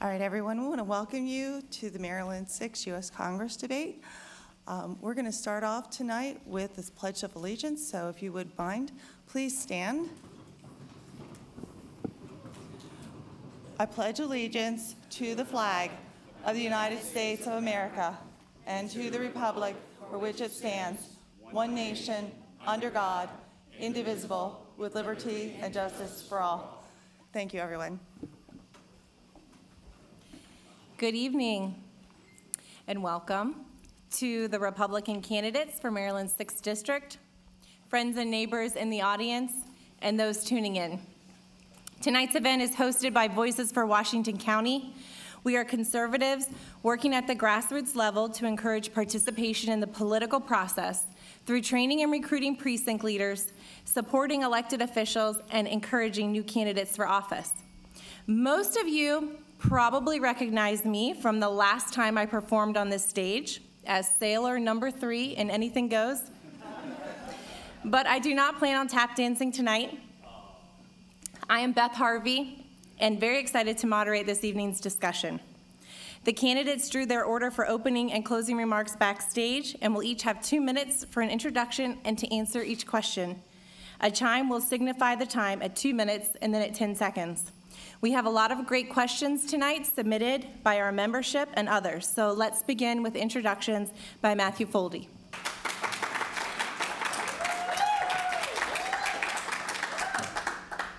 All right, everyone, we want to welcome you to the Maryland 6 U.S. Congress debate. Um, We're going to start off tonight with this Pledge of Allegiance, so if you would mind, please stand. I pledge allegiance to the flag of the United States of America and to the republic for which it stands, one nation, under God, indivisible, with liberty and justice for all. Thank you, everyone. Good evening and welcome to the Republican candidates for Maryland's 6th District, friends and neighbors in the audience, and those tuning in. Tonight's event is hosted by Voices for Washington County. We are conservatives working at the grassroots level to encourage participation in the political process through training and recruiting precinct leaders, supporting elected officials, and encouraging new candidates for office. Most of you probably recognize me from the last time I performed on this stage as sailor number three in Anything Goes. But I do not plan on tap dancing tonight. I am Beth Harvey and very excited to moderate this evening's discussion. The candidates drew their order for opening and closing remarks backstage and will each have two minutes for an introduction and to answer each question. A chime will signify the time at two minutes and then at 10 seconds. We have a lot of great questions tonight submitted by our membership and others. So let's begin with introductions by Matthew Foldy.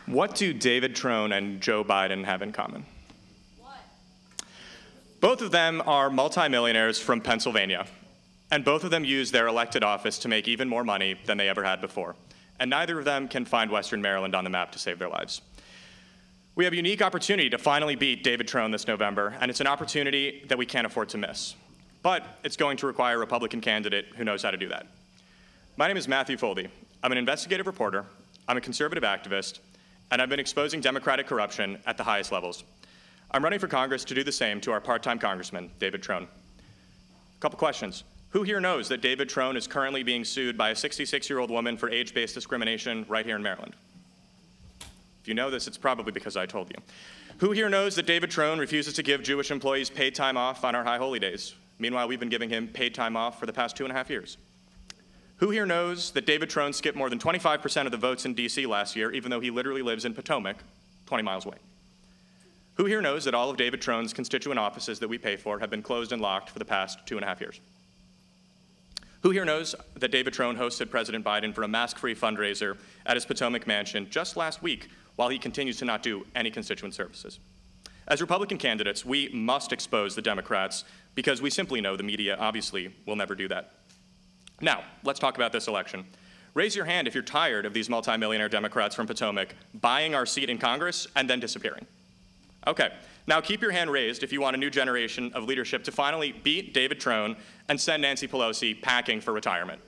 What do David Trone and Joe Biden have in common? Both of them are multimillionaires from Pennsylvania, and both of them use their elected office to make even more money than they ever had before. And neither of them can find Western Maryland on the map to save their lives. We have a unique opportunity to finally beat David Trone this November, and it's an opportunity that we can't afford to miss. But it's going to require a Republican candidate who knows how to do that. My name is Matthew Foldy. I'm an investigative reporter, I'm a conservative activist, and I've been exposing Democratic corruption at the highest levels. I'm running for Congress to do the same to our part-time Congressman, David Trone. A couple questions. Who here knows that David Trone is currently being sued by a 66-year-old woman for age-based discrimination right here in Maryland? If you know this, it's probably because I told you. Who here knows that David Trone refuses to give Jewish employees paid time off on our high holy days? Meanwhile, we've been giving him paid time off for the past two and a half years. Who here knows that David Trone skipped more than 25% of the votes in D.C. last year, even though he literally lives in Potomac, 20 miles away? Who here knows that all of David Trone's constituent offices that we pay for have been closed and locked for the past two and a half years? Who here knows that David Trone hosted President Biden for a mask-free fundraiser at his Potomac mansion just last week while he continues to not do any constituent services? As Republican candidates, we must expose the Democrats because we simply know the media obviously will never do that. Now, let's talk about this election. Raise your hand if you're tired of these multimillionaire Democrats from Potomac buying our seat in Congress and then disappearing. Okay, now keep your hand raised if you want a new generation of leadership to finally beat David Trone and send Nancy Pelosi packing for retirement.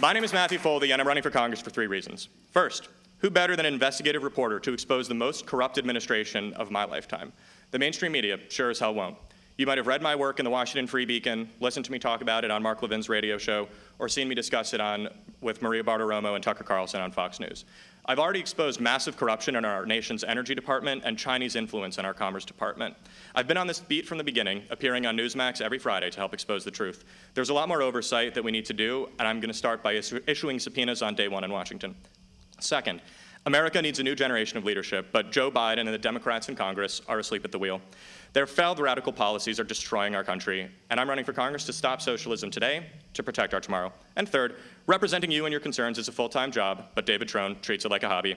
My name is Matthew Foldy, and I'm running for Congress for three reasons. First, who better than an investigative reporter to expose the most corrupt administration of my lifetime? The mainstream media sure as hell won't. You might have read my work in the Washington Free Beacon, listened to me talk about it on Mark Levin's radio show, or seen me discuss it on with Maria Bartiromo and Tucker Carlson on Fox News. I've already exposed massive corruption in our nation's energy department and Chinese influence in our commerce department. I've been on this beat from the beginning, appearing on Newsmax every Friday to help expose the truth. There's a lot more oversight that we need to do, and I'm going to start by issu- issuing subpoenas on day one in Washington. Second, America needs a new generation of leadership, but Joe Biden and the Democrats in Congress are asleep at the wheel. Their failed radical policies are destroying our country, and I'm running for Congress to stop socialism today to protect our tomorrow. And third, representing you and your concerns is a full-time job, but David Trone treats it like a hobby.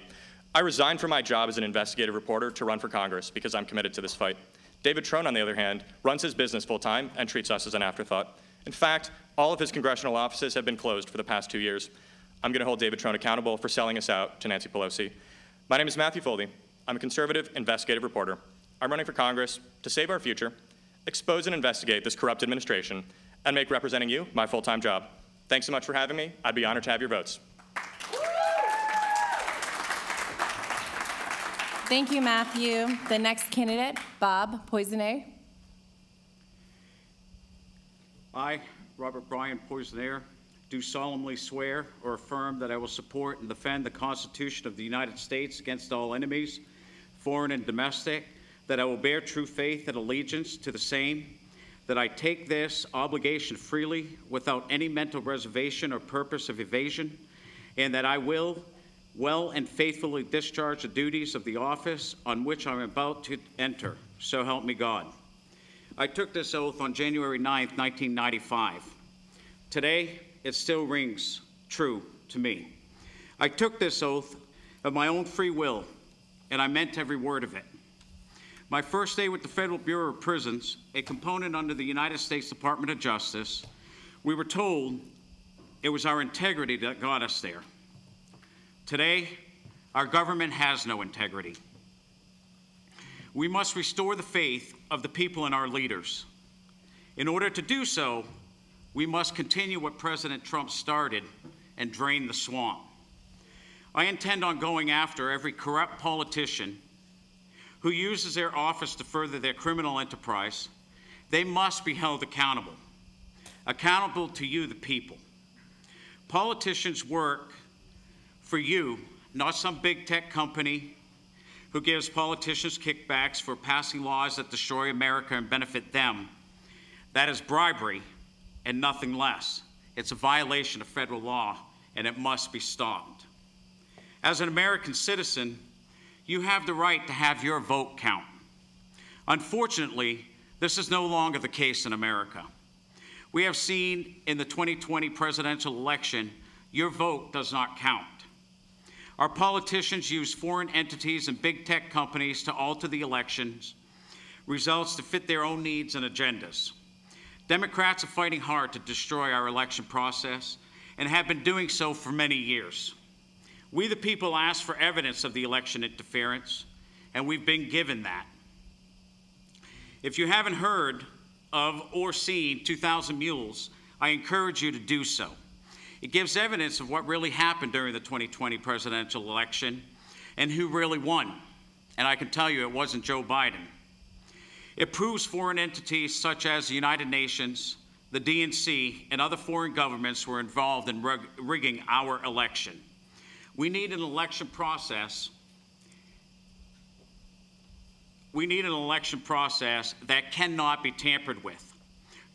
I resigned from my job as an investigative reporter to run for Congress because I'm committed to this fight. David Trone, on the other hand, runs his business full-time and treats us as an afterthought. In fact, all of his congressional offices have been closed for the past two years. I'm going to hold David Trone accountable for selling us out to Nancy Pelosi. My name is Matthew Foldy. I'm a conservative investigative reporter. I'm running for Congress to save our future, expose and investigate this corrupt administration, and make representing you my full-time job. Thanks so much for having me. I'd be honored to have your votes. Thank you, Matthew. The next candidate, Bob Poissonnier. I, Robert Bryan Poissonnier, do solemnly swear or affirm that I will support and defend the Constitution of the United States against all enemies, foreign and domestic, that I will bear true faith and allegiance to the same, that I take this obligation freely without any mental reservation or purpose of evasion, and that I will well and faithfully discharge the duties of the office on which I'm about to enter. So help me God. I took this oath on January 9th, 1995. Today, it still rings true to me. I took this oath of my own free will, and I meant every word of it. My first day with the Federal Bureau of Prisons, a component under the United States Department of Justice, we were told it was our integrity that got us there. Today, our government has no integrity. We must restore the faith of the people in our leaders. In order to do so, we must continue what President Trump started and drain the swamp. I intend on going after every corrupt politician who uses their office to further their criminal enterprise. They must be held accountable, accountable to you, the people. Politicians work for you, not some big tech company who gives politicians kickbacks for passing laws that destroy America and benefit them. That is bribery and nothing less. It's a violation of federal law, and it must be stopped. As an American citizen, you have the right to have your vote count. Unfortunately, this is no longer the case in America. We have seen in the 2020 presidential election, your vote does not count. Our politicians use foreign entities and big tech companies to alter the elections results to fit their own needs and agendas. Democrats are fighting hard to destroy our election process and have been doing so for many years. We, the people, asked for evidence of the election interference, and we've been given that. If you haven't heard of or seen 2,000 Mules, I encourage you to do so. It gives evidence of what really happened during the 2020 presidential election and who really won. And I can tell you it wasn't Joe Biden. It proves foreign entities such as the United Nations, the DNC, and other foreign governments were involved in rig- rigging our election. We need an election process. We need an election process that cannot be tampered with.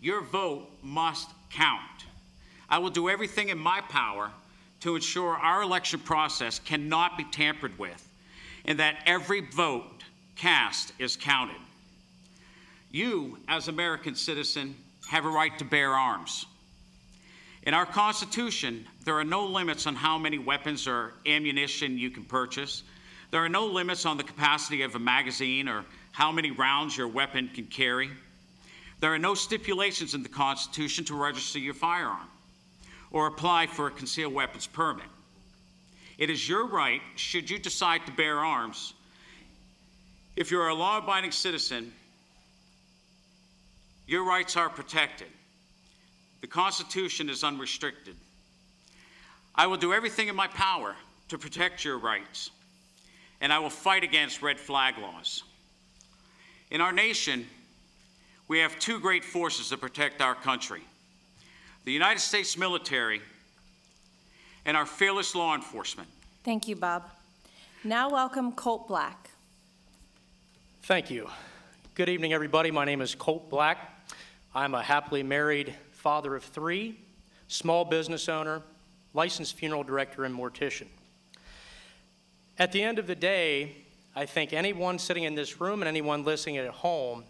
Your vote must count. I will do everything in my power to ensure our election process cannot be tampered with and that every vote cast is counted. You, as American citizen, have a right to bear arms. In our Constitution, there are no limits on how many weapons or ammunition you can purchase. There are no limits on the capacity of a magazine or how many rounds your weapon can carry. There are no stipulations in the Constitution to register your firearm or apply for a concealed weapons permit. It is your right, should you decide to bear arms, if you're a law abiding citizen, your rights are protected. The Constitution is unrestricted. I will do everything in my power to protect your rights, and I will fight against red flag laws. In our nation, we have two great forces that protect our country the United States military and our fearless law enforcement. Thank you, Bob. Now welcome Colt Black. Thank you. Good evening, everybody. My name is Colt Black. I'm a happily married father of three, small business owner, licensed funeral director, and mortician. At the end of the day, I think anyone sitting in this room and anyone listening at home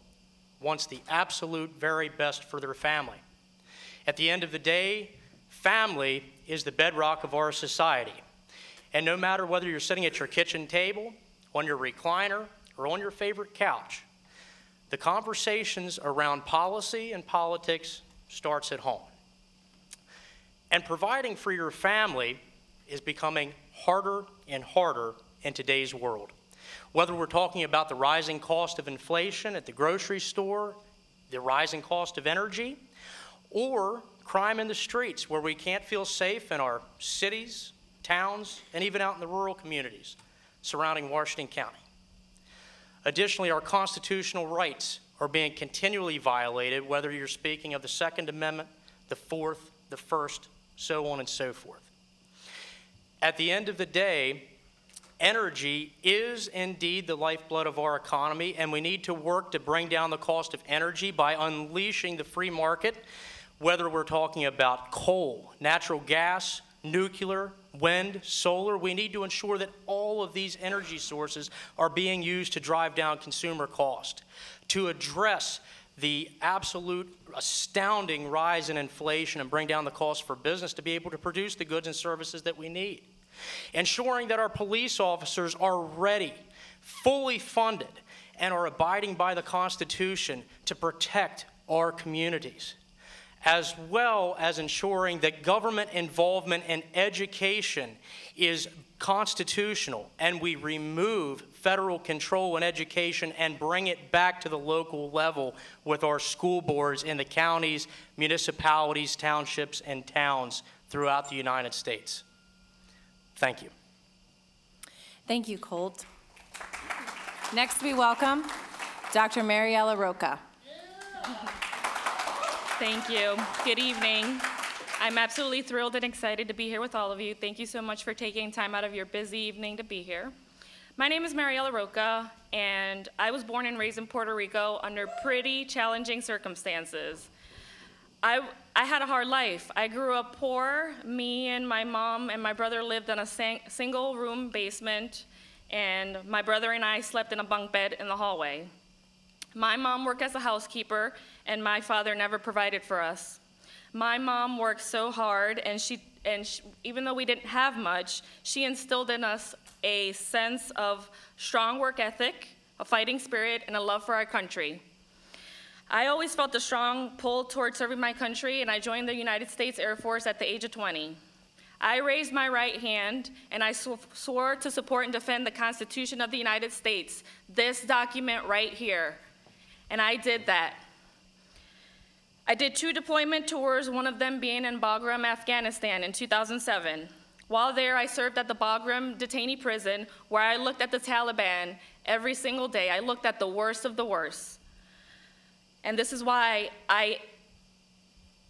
wants the absolute very best for their family. At the end of the day, family is the bedrock of our society. And no matter whether you're sitting at your kitchen table, on your recliner, or on your favorite couch, the conversations around policy and politics starts at home. And providing for your family is becoming harder and harder in today's world. Whether we're talking about the rising cost of inflation at the grocery store, the rising cost of energy, or crime in the streets where we can't feel safe in our cities, towns, and even out in the rural communities surrounding Washington County. Additionally, our constitutional rights are being continually violated, whether you're speaking of the Second Amendment, the Fourth, the First, so on and so forth. At the end of the day, Energy is indeed the lifeblood of our economy, and we need to work to bring down the cost of energy by unleashing the free market, whether we're talking about coal, natural gas, nuclear, wind, solar. We need to ensure that all of these energy sources are being used to drive down consumer cost. To address the absolute astounding rise in inflation and bring down the cost for business to be able to produce the goods and services that we need. Ensuring that our police officers are ready, fully funded, and are abiding by the Constitution to protect our communities as well as ensuring that government involvement in education is constitutional and we remove federal control in education and bring it back to the local level with our school boards in the counties, municipalities, townships, and towns throughout the United States. Thank you. Thank you, Colt. Next, we welcome Dr. Mariela Roca. Thank you. Good evening. I'm absolutely thrilled and excited to be here with all of you. Thank you so much for taking time out of your busy evening to be here. My name is Mariela Roca, and I was born and raised in Puerto Rico under pretty challenging circumstances. I, I had a hard life. I grew up poor. Me and my mom and my brother lived in a sang, single room basement, and my brother and I slept in a bunk bed in the hallway. My mom worked as a housekeeper, and my father never provided for us. My mom worked so hard, and she and she, even though we didn't have much, she instilled in us a sense of strong work ethic, a fighting spirit, and a love for our country. I always felt a strong pull toward serving my country, and I joined the United States Air Force at the age of 20. I raised my right hand and I sw swore to support and defend the Constitution of the United States, this document right here. And I did that. I did two deployment tours, one of them being in Bagram, Afghanistan in 2007. While there, I served at the Bagram detainee prison where I looked at the Taliban every single day. I looked at the worst of the worst. And this is why I,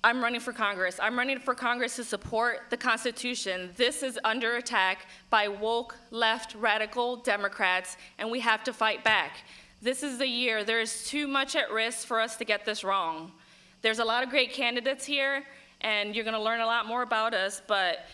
I'm running for Congress. I'm running for Congress to support the Constitution. This is under attack by woke, left, radical Democrats, and we have to fight back. This is the year. There is too much at risk for us to get this wrong. There's a lot of great candidates here, and you're going to learn a lot more about us, but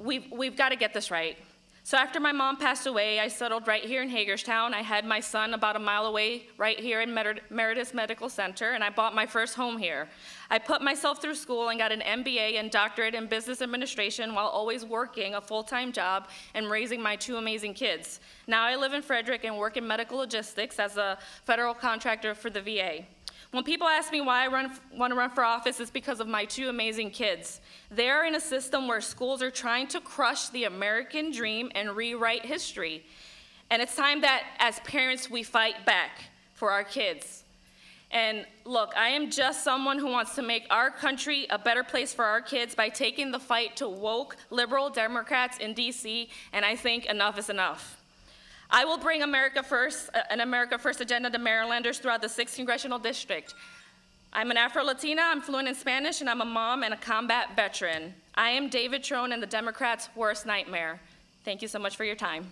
we've, we've got to get this right. So after my mom passed away, I settled right here in Hagerstown. I had my son about a mile away right here in Mer Meritus Medical Center, and I bought my first home here. I put myself through school and got an MBA and doctorate in business administration while always working a full-time job and raising my two amazing kids. Now I live in Frederick and work in medical logistics as a federal contractor for the VA. When people ask me why I run, want to run for office, it's because of my two amazing kids. They're in a system where schools are trying to crush the American dream and rewrite history. And it's time that, as parents, we fight back for our kids. And look, I am just someone who wants to make our country a better place for our kids by taking the fight to woke liberal Democrats in DC, and I think enough is enough. I will bring America First, uh, an America First agenda to Marylanders throughout the 6th Congressional District. I'm an Afro-Latina, I'm fluent in Spanish, and I'm a mom and a combat veteran. I am David Trone and the Democrats' worst nightmare. Thank you so much for your time.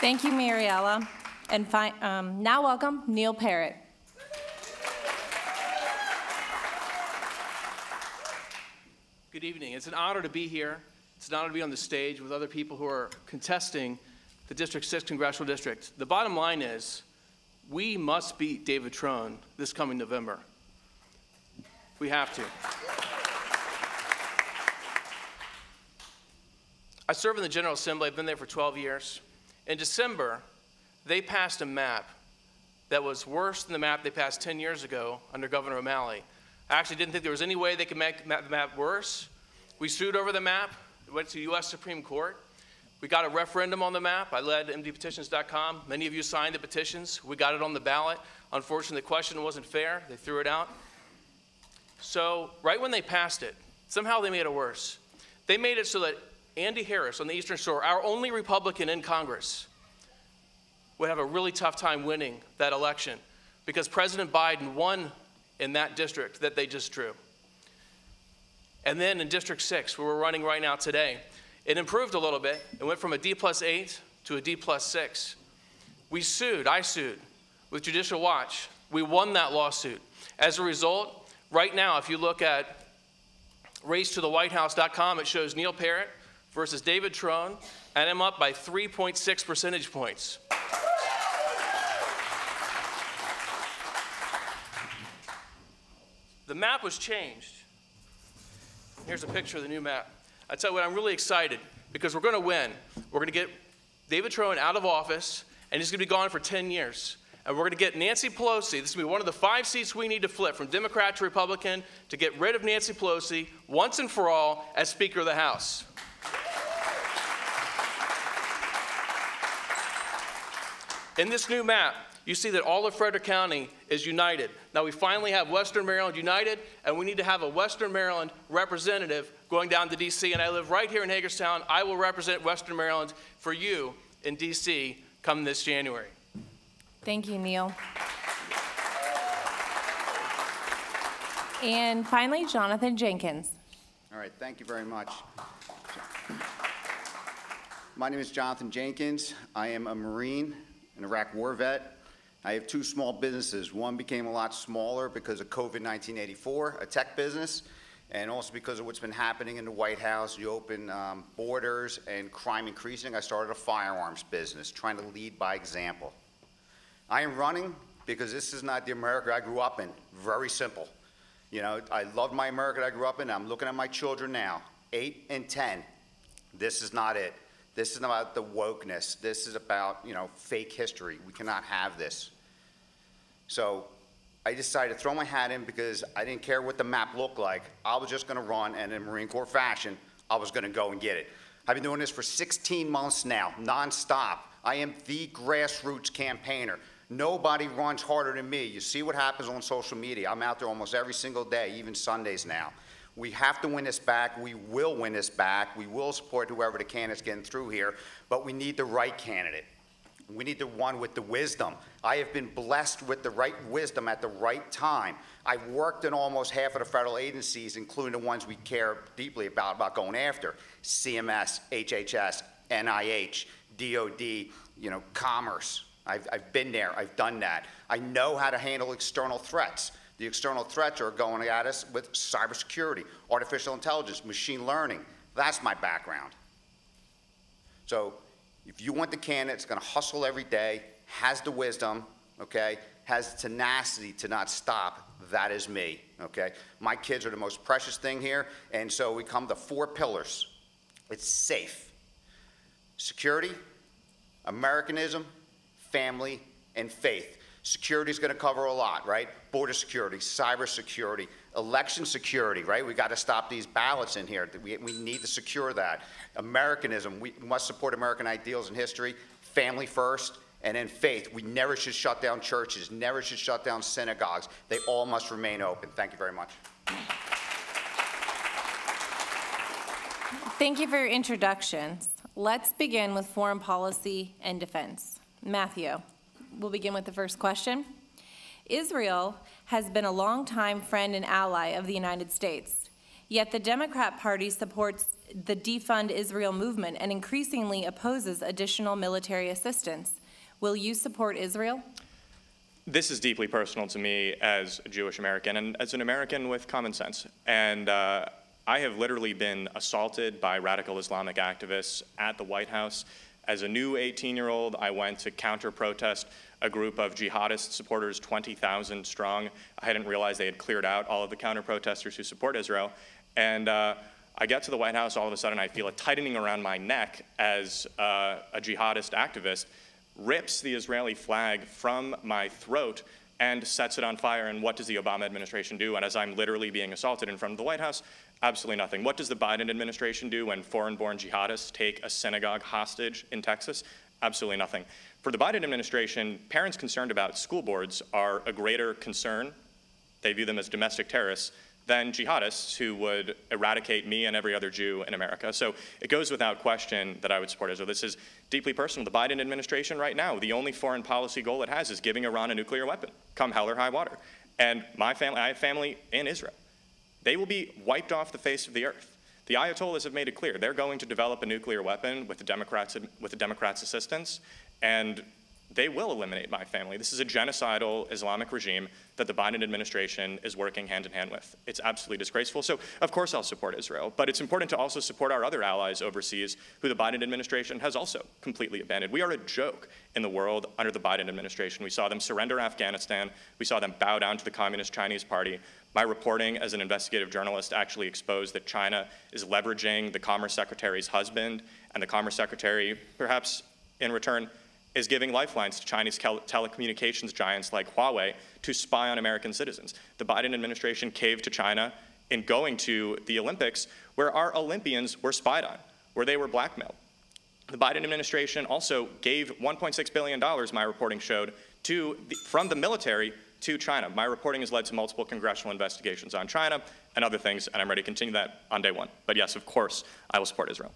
Thank you, Mariela. And um, now welcome Neil Parrott. Good evening. It's an honor to be here. It's an honor to be on the stage with other people who are contesting the District 6 Congressional District. The bottom line is we must beat David Trone this coming November. We have to. I serve in the General Assembly. I've been there for 12 years. In December, they passed a map that was worse than the map they passed 10 years ago under Governor O'Malley. I actually didn't think there was any way they could make the map worse. We sued over the map, went to U.S. Supreme Court. We got a referendum on the map. I led mdpetitions.com. Many of you signed the petitions. We got it on the ballot. Unfortunately, the question wasn't fair. They threw it out. So, right when they passed it, somehow they made it worse. They made it so that Andy Harris on the Eastern Shore, our only Republican in Congress, would have a really tough time winning that election because President Biden won in that district that they just drew. And then in District 6, where we're running right now today, it improved a little bit. It went from a D plus 8 to a D plus 6. We sued, I sued, with Judicial Watch. We won that lawsuit. As a result, right now, if you look at racetothewhitehouse.com, it shows Neil Parrott versus David Trone, and I'm up by 3.6 percentage points. The map was changed. Here's a picture of the new map. I tell you what, I'm really excited because we're going to win. We're going to get David Trone out of office, and he's going to be gone for 10 years. And we're going to get Nancy Pelosi. This is going to be one of the five seats we need to flip from Democrat to Republican to get rid of Nancy Pelosi once and for all as Speaker of the House. In this new map, you see that all of Frederick County is united. Now we finally have Western Maryland united, and we need to have a Western Maryland representative going down to DC. And I live right here in Hagerstown. I will represent Western Maryland for you in DC come this January. Thank you, Neil. And finally, Jonathan Jenkins. All right, thank you very much. My name is Jonathan Jenkins. I am a Marine, an Iraq war vet. I have two small businesses. One became a lot smaller because of COVID-1984, a tech business, and also because of what's been happening in the White House. You open um, borders and crime increasing. I started a firearms business, trying to lead by example. I am running because this is not the America I grew up in. Very simple. You know, I loved my America I grew up in. I'm looking at my children now, eight and 10. This is not it. This is about the wokeness. This is about, you know, fake history. We cannot have this. So I decided to throw my hat in because I didn't care what the map looked like. I was just going to run, and in Marine Corps fashion, I was going to go and get it. I've been doing this for 16 months now, nonstop. I am the grassroots campaigner. Nobody runs harder than me. You see what happens on social media. I'm out there almost every single day, even Sundays now. We have to win this back. We will win this back. We will support whoever the candidate's getting through here, but we need the right candidate. We need the one with the wisdom. I have been blessed with the right wisdom at the right time. I've worked in almost half of the federal agencies, including the ones we care deeply about, about going after, CMS, HHS, NIH, DOD, you know, commerce. I've, I've been there, I've done that. I know how to handle external threats. The external threats are going at us with cybersecurity, artificial intelligence, machine learning. That's my background. So if you want the candidate that's going to hustle every day, has the wisdom, okay, has the tenacity to not stop, that is me, okay? My kids are the most precious thing here, and so we come to four pillars. It's safe, security, Americanism, family, and faith. Security is going to cover a lot, right? Border security, cyber security, election security, right? We got to stop these ballots in here. We, we need to secure that. Americanism, we must support American ideals and history. Family first, and then faith. We never should shut down churches, never should shut down synagogues. They all must remain open. Thank you very much. Thank you for your introductions. Let's begin with foreign policy and defense. Matthew, we'll begin with the first question. Israel has been a longtime friend and ally of the United States, yet the Democrat Party supports the Defund Israel movement and increasingly opposes additional military assistance. Will you support Israel? This is deeply personal to me as a Jewish American and as an American with common sense. And uh, I have literally been assaulted by radical Islamic activists at the White House. As a new 18 year old, I went to counter protest a group of jihadist supporters, 20,000 strong. I hadn't realized they had cleared out all of the counter protesters who support Israel. And uh, I get to the White House, all of a sudden, I feel a tightening around my neck as uh, a jihadist activist rips the Israeli flag from my throat and sets it on fire. And what does the Obama administration do? And as I'm literally being assaulted in front of the White House, absolutely nothing. What does the Biden administration do when foreign born jihadists take a synagogue hostage in Texas? Absolutely nothing. For the Biden administration, parents concerned about school boards are a greater concern. They view them as domestic terrorists than jihadists who would eradicate me and every other Jew in America. So it goes without question that I would support Israel. This is deeply personal. The Biden administration right now, the only foreign policy goal it has is giving Iran a nuclear weapon, come hell or high water. And my family, I have family in Israel. They will be wiped off the face of the earth. The Ayatollahs have made it clear they're going to develop a nuclear weapon with the Democrats, with the Democrats' assistance, and they will eliminate my family. This is a genocidal Islamic regime that the Biden administration is working hand in hand with. It's absolutely disgraceful. So, of course, I'll support Israel. But it's important to also support our other allies overseas who the Biden administration has also completely abandoned. We are a joke in the world under the Biden administration. We saw them surrender Afghanistan, we saw them bow down to the Communist Chinese Party. My reporting as an investigative journalist actually exposed that China is leveraging the Commerce Secretary's husband, and the Commerce Secretary, perhaps in return, is giving lifelines to Chinese telecommunications giants like Huawei to spy on American citizens. The Biden administration caved to China in going to the Olympics, where our Olympians were spied on, where they were blackmailed. The Biden administration also gave $1.6 billion, my reporting showed, to the, from the military to China. My reporting has led to multiple congressional investigations on China and other things, and I'm ready to continue that on day one. But yes, of course, I will support Israel.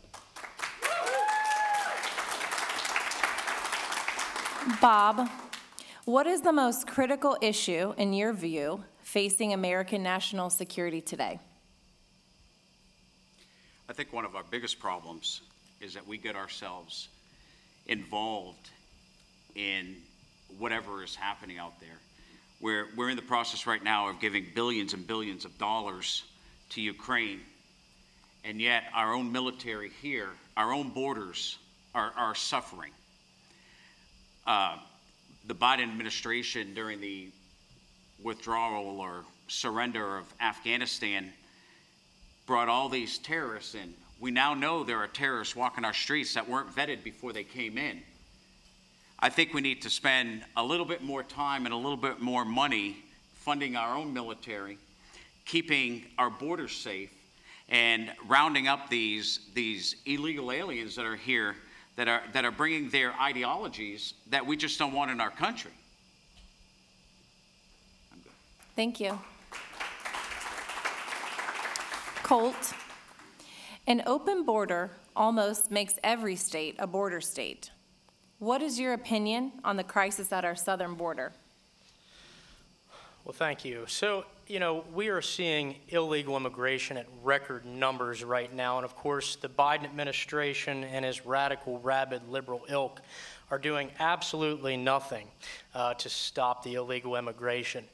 Bob, what is the most critical issue, in your view, facing American national security today? I think one of our biggest problems is that we get ourselves involved in whatever is happening out there. We're, we're in the process right now of giving billions and billions of dollars to Ukraine, and yet our own military here, our own borders are, are suffering. Uh, the Biden administration during the withdrawal or surrender of Afghanistan brought all these terrorists in. We now know there are terrorists walking our streets that weren't vetted before they came in. I think we need to spend a little bit more time and a little bit more money funding our own military, keeping our borders safe, and rounding up these, these illegal aliens that are here that are, that are bringing their ideologies that we just don't want in our country. Thank you. Colt, an open border almost makes every state a border state. What is your opinion on the crisis at our southern border? Well, thank you. So, you know, we are seeing illegal immigration at record numbers right now. And of course, the Biden administration and his radical, rabid liberal ilk are doing absolutely nothing uh, to stop the illegal immigration.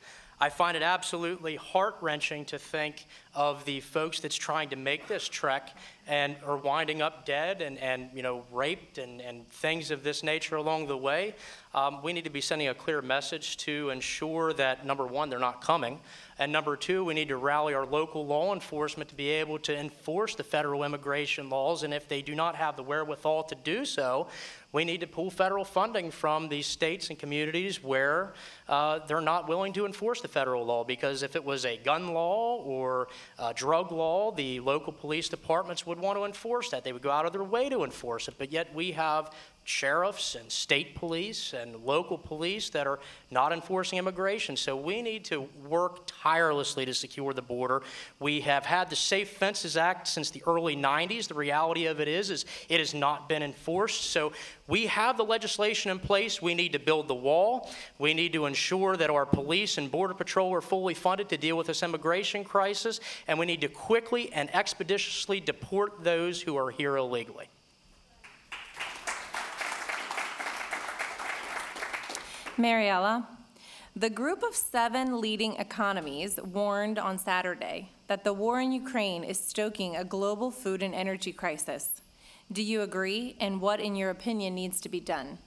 I find it absolutely heart wrenching to think of the folks that's trying to make this trek and are winding up dead and, and you know, raped and, and things of this nature along the way. Um, we need to be sending a clear message to ensure that, number one, they're not coming. And number two, we need to rally our local law enforcement to be able to enforce the federal immigration laws. And if they do not have the wherewithal to do so, we need to pull federal funding from these states and communities where uh, they're not willing to enforce the federal law. Because if it was a gun law or drug law, the local police departments would want to enforce that. They would go out of their way to enforce it. But yet we have sheriffs and state police and local police that are not enforcing immigration. So we need to work tirelessly to secure the border. We have had the Safe Fences Act since the early 90s. The reality of it is, is it has not been enforced. So we have the legislation in place. We need to build the wall. We need to ensure that our police and border patrol are fully funded to deal with this immigration crisis. And we need to quickly and expeditiously deport those who are here illegally. Mariela, the group of seven leading economies warned on Saturday that the war in Ukraine is stoking a global food and energy crisis. Do you agree, and what, in your opinion, needs to be done?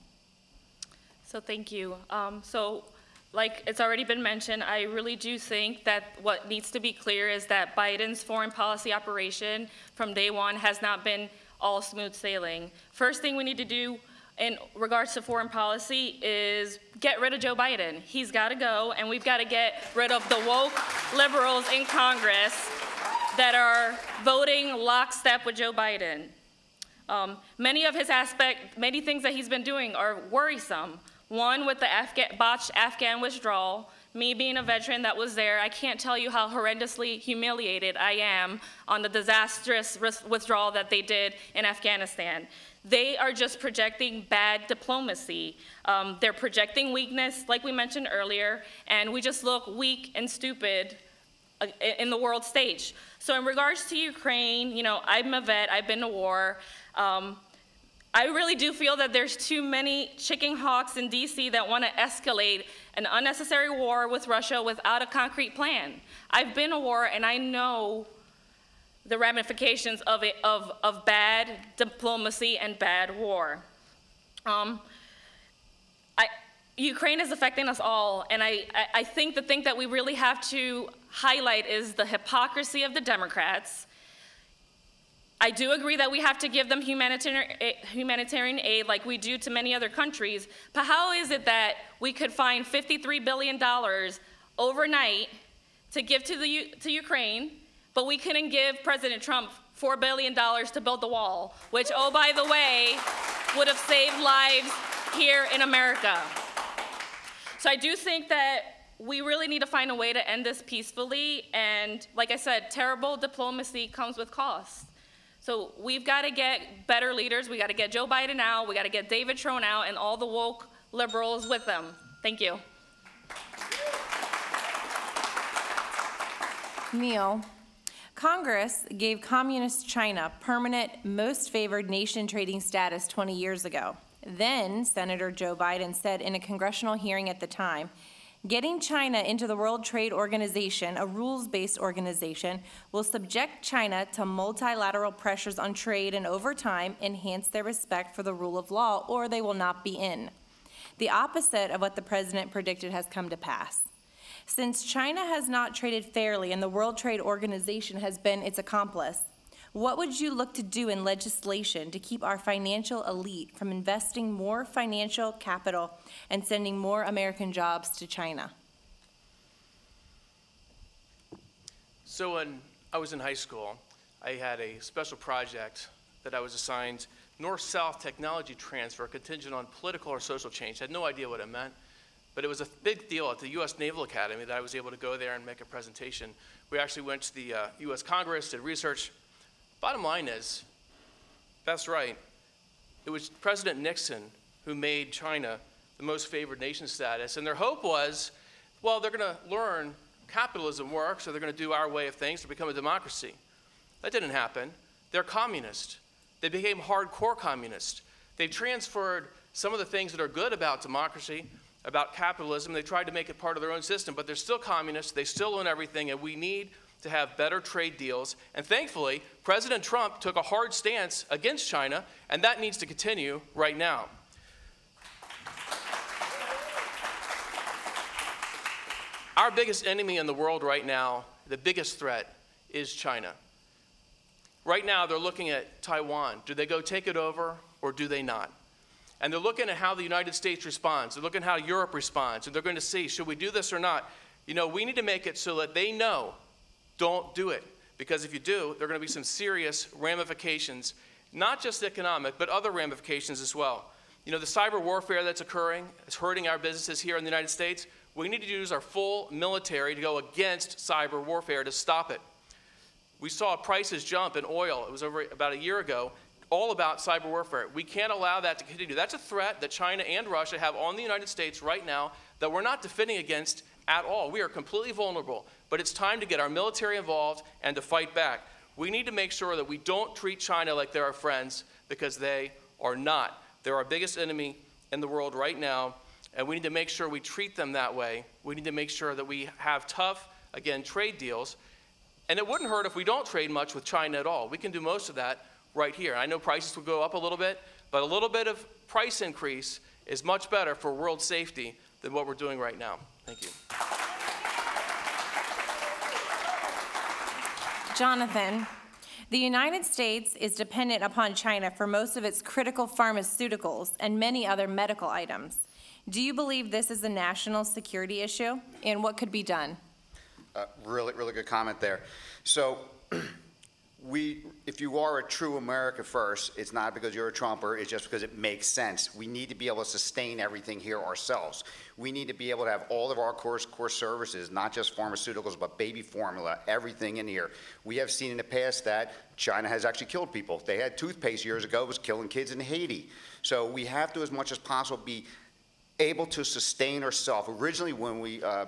So thank you. Um, so, like it's already been mentioned, I really do think that what needs to be clear is that Biden's foreign policy operation from day one has not been all smooth sailing. First thing we need to do in regards to foreign policy is get rid of Joe Biden. He's got to go, and we've got to get rid of the woke liberals in Congress that are voting lockstep with Joe Biden. Um, many of his aspect, many things that he's been doing are worrisome. One with the Afga botched Afghan withdrawal. Me being a veteran that was there, I can't tell you how horrendously humiliated I am on the disastrous withdrawal that they did in Afghanistan. They are just projecting bad diplomacy. Um, they're projecting weakness, like we mentioned earlier, and we just look weak and stupid uh, in the world stage. So in regards to Ukraine, you know, I'm a vet, I've been to war. Um, I really do feel that there's too many chicken hawks in DC that want to escalate an unnecessary war with Russia without a concrete plan. I've been to war and I know the ramifications of it of, of bad diplomacy and bad war. Um, I, Ukraine is affecting us all, and I, I, think the thing that we really have to highlight is the hypocrisy of the Democrats. I do agree that we have to give them humanitarian, eh, humanitarian aid like we do to many other countries, but how is it that we could find $53 billion overnight to give to, the, to Ukraine, but we couldn't give President Trump $4 billion to build the wall, which, oh, by the way, would have saved lives here in America. So I do think that we really need to find a way to end this peacefully. And like I said, terrible diplomacy comes with costs. So we've got to get better leaders. We got to get Joe Biden out. We got to get David Trone out and all the woke liberals with them. Thank you. Neil, Congress gave Communist China permanent most favored nation trading status 20 years ago. Then Senator Joe Biden said in a congressional hearing at the time, getting China into the World Trade Organization, a rules-based organization, will subject China to multilateral pressures on trade and over time enhance their respect for the rule of law or they will not be in. The opposite of what the president predicted has come to pass. Since China has not traded fairly and the World Trade Organization has been its accomplice, what would you look to do in legislation to keep our financial elite from investing more financial capital and sending more American jobs to China? So when I was in high school, I had a special project that I was assigned North-South technology transfer contingent on political or social change. I had no idea what it meant, but it was a big deal at the U.S. Naval Academy that I was able to go there and make a presentation. We actually went to the uh, U.S. Congress, did research. Bottom line is, that's right, it was President Nixon who made China the most favored nation status, and their hope was, well, they're going to learn capitalism works, or they're going to do our way of things to become a democracy. That didn't happen. They're communist. They became hardcore communist. They transferred some of the things that are good about democracy, about capitalism. They tried to make it part of their own system, but they're still communists. They still own everything, and we need to have better trade deals. And thankfully, President Trump took a hard stance against China, and that needs to continue right now. Our biggest enemy in the world right now, the biggest threat, is China. Right now, they're looking at Taiwan. Do they go take it over or do they not? And they're looking at how the United States responds. They're looking at how Europe responds. And they're going to see should we do this or not? You know, we need to make it so that they know don't do it. Because if you do, there are going to be some serious ramifications, not just economic, but other ramifications as well. You know, the cyber warfare that's occurring is hurting our businesses here in the United States. We need to use our full military to go against cyber warfare to stop it. We saw prices jump in oil. It was over about a year ago, all about cyber warfare. We can't allow that to continue. That's a threat that China and Russia have on the United States right now that we're not defending against at all. We are completely vulnerable, but it's time to get our military involved and to fight back. We need to make sure that we don't treat China like they're our friends because they are not. They're our biggest enemy in the world right now, and we need to make sure we treat them that way. We need to make sure that we have tough, again, trade deals. And it wouldn't hurt if we don't trade much with China at all. We can do most of that right here. I know prices will go up a little bit, but a little bit of price increase is much better for world safety than what we're doing right now. Thank you. Jonathan, the United States is dependent upon China for most of its critical pharmaceuticals and many other medical items. Do you believe this is a national security issue, and what could be done? Uh, Really, really good comment there. So we, if you are a true America first, it's not because you're a Trumper, it's just because it makes sense. We need to be able to sustain everything here ourselves. We need to be able to have all of our core, core services, not just pharmaceuticals, but baby formula, everything in here. We have seen in the past that China has actually killed people. They had toothpaste years ago, it was killing kids in Haiti. So we have to, as much as possible, be able to sustain ourselves. Originally, when we uh,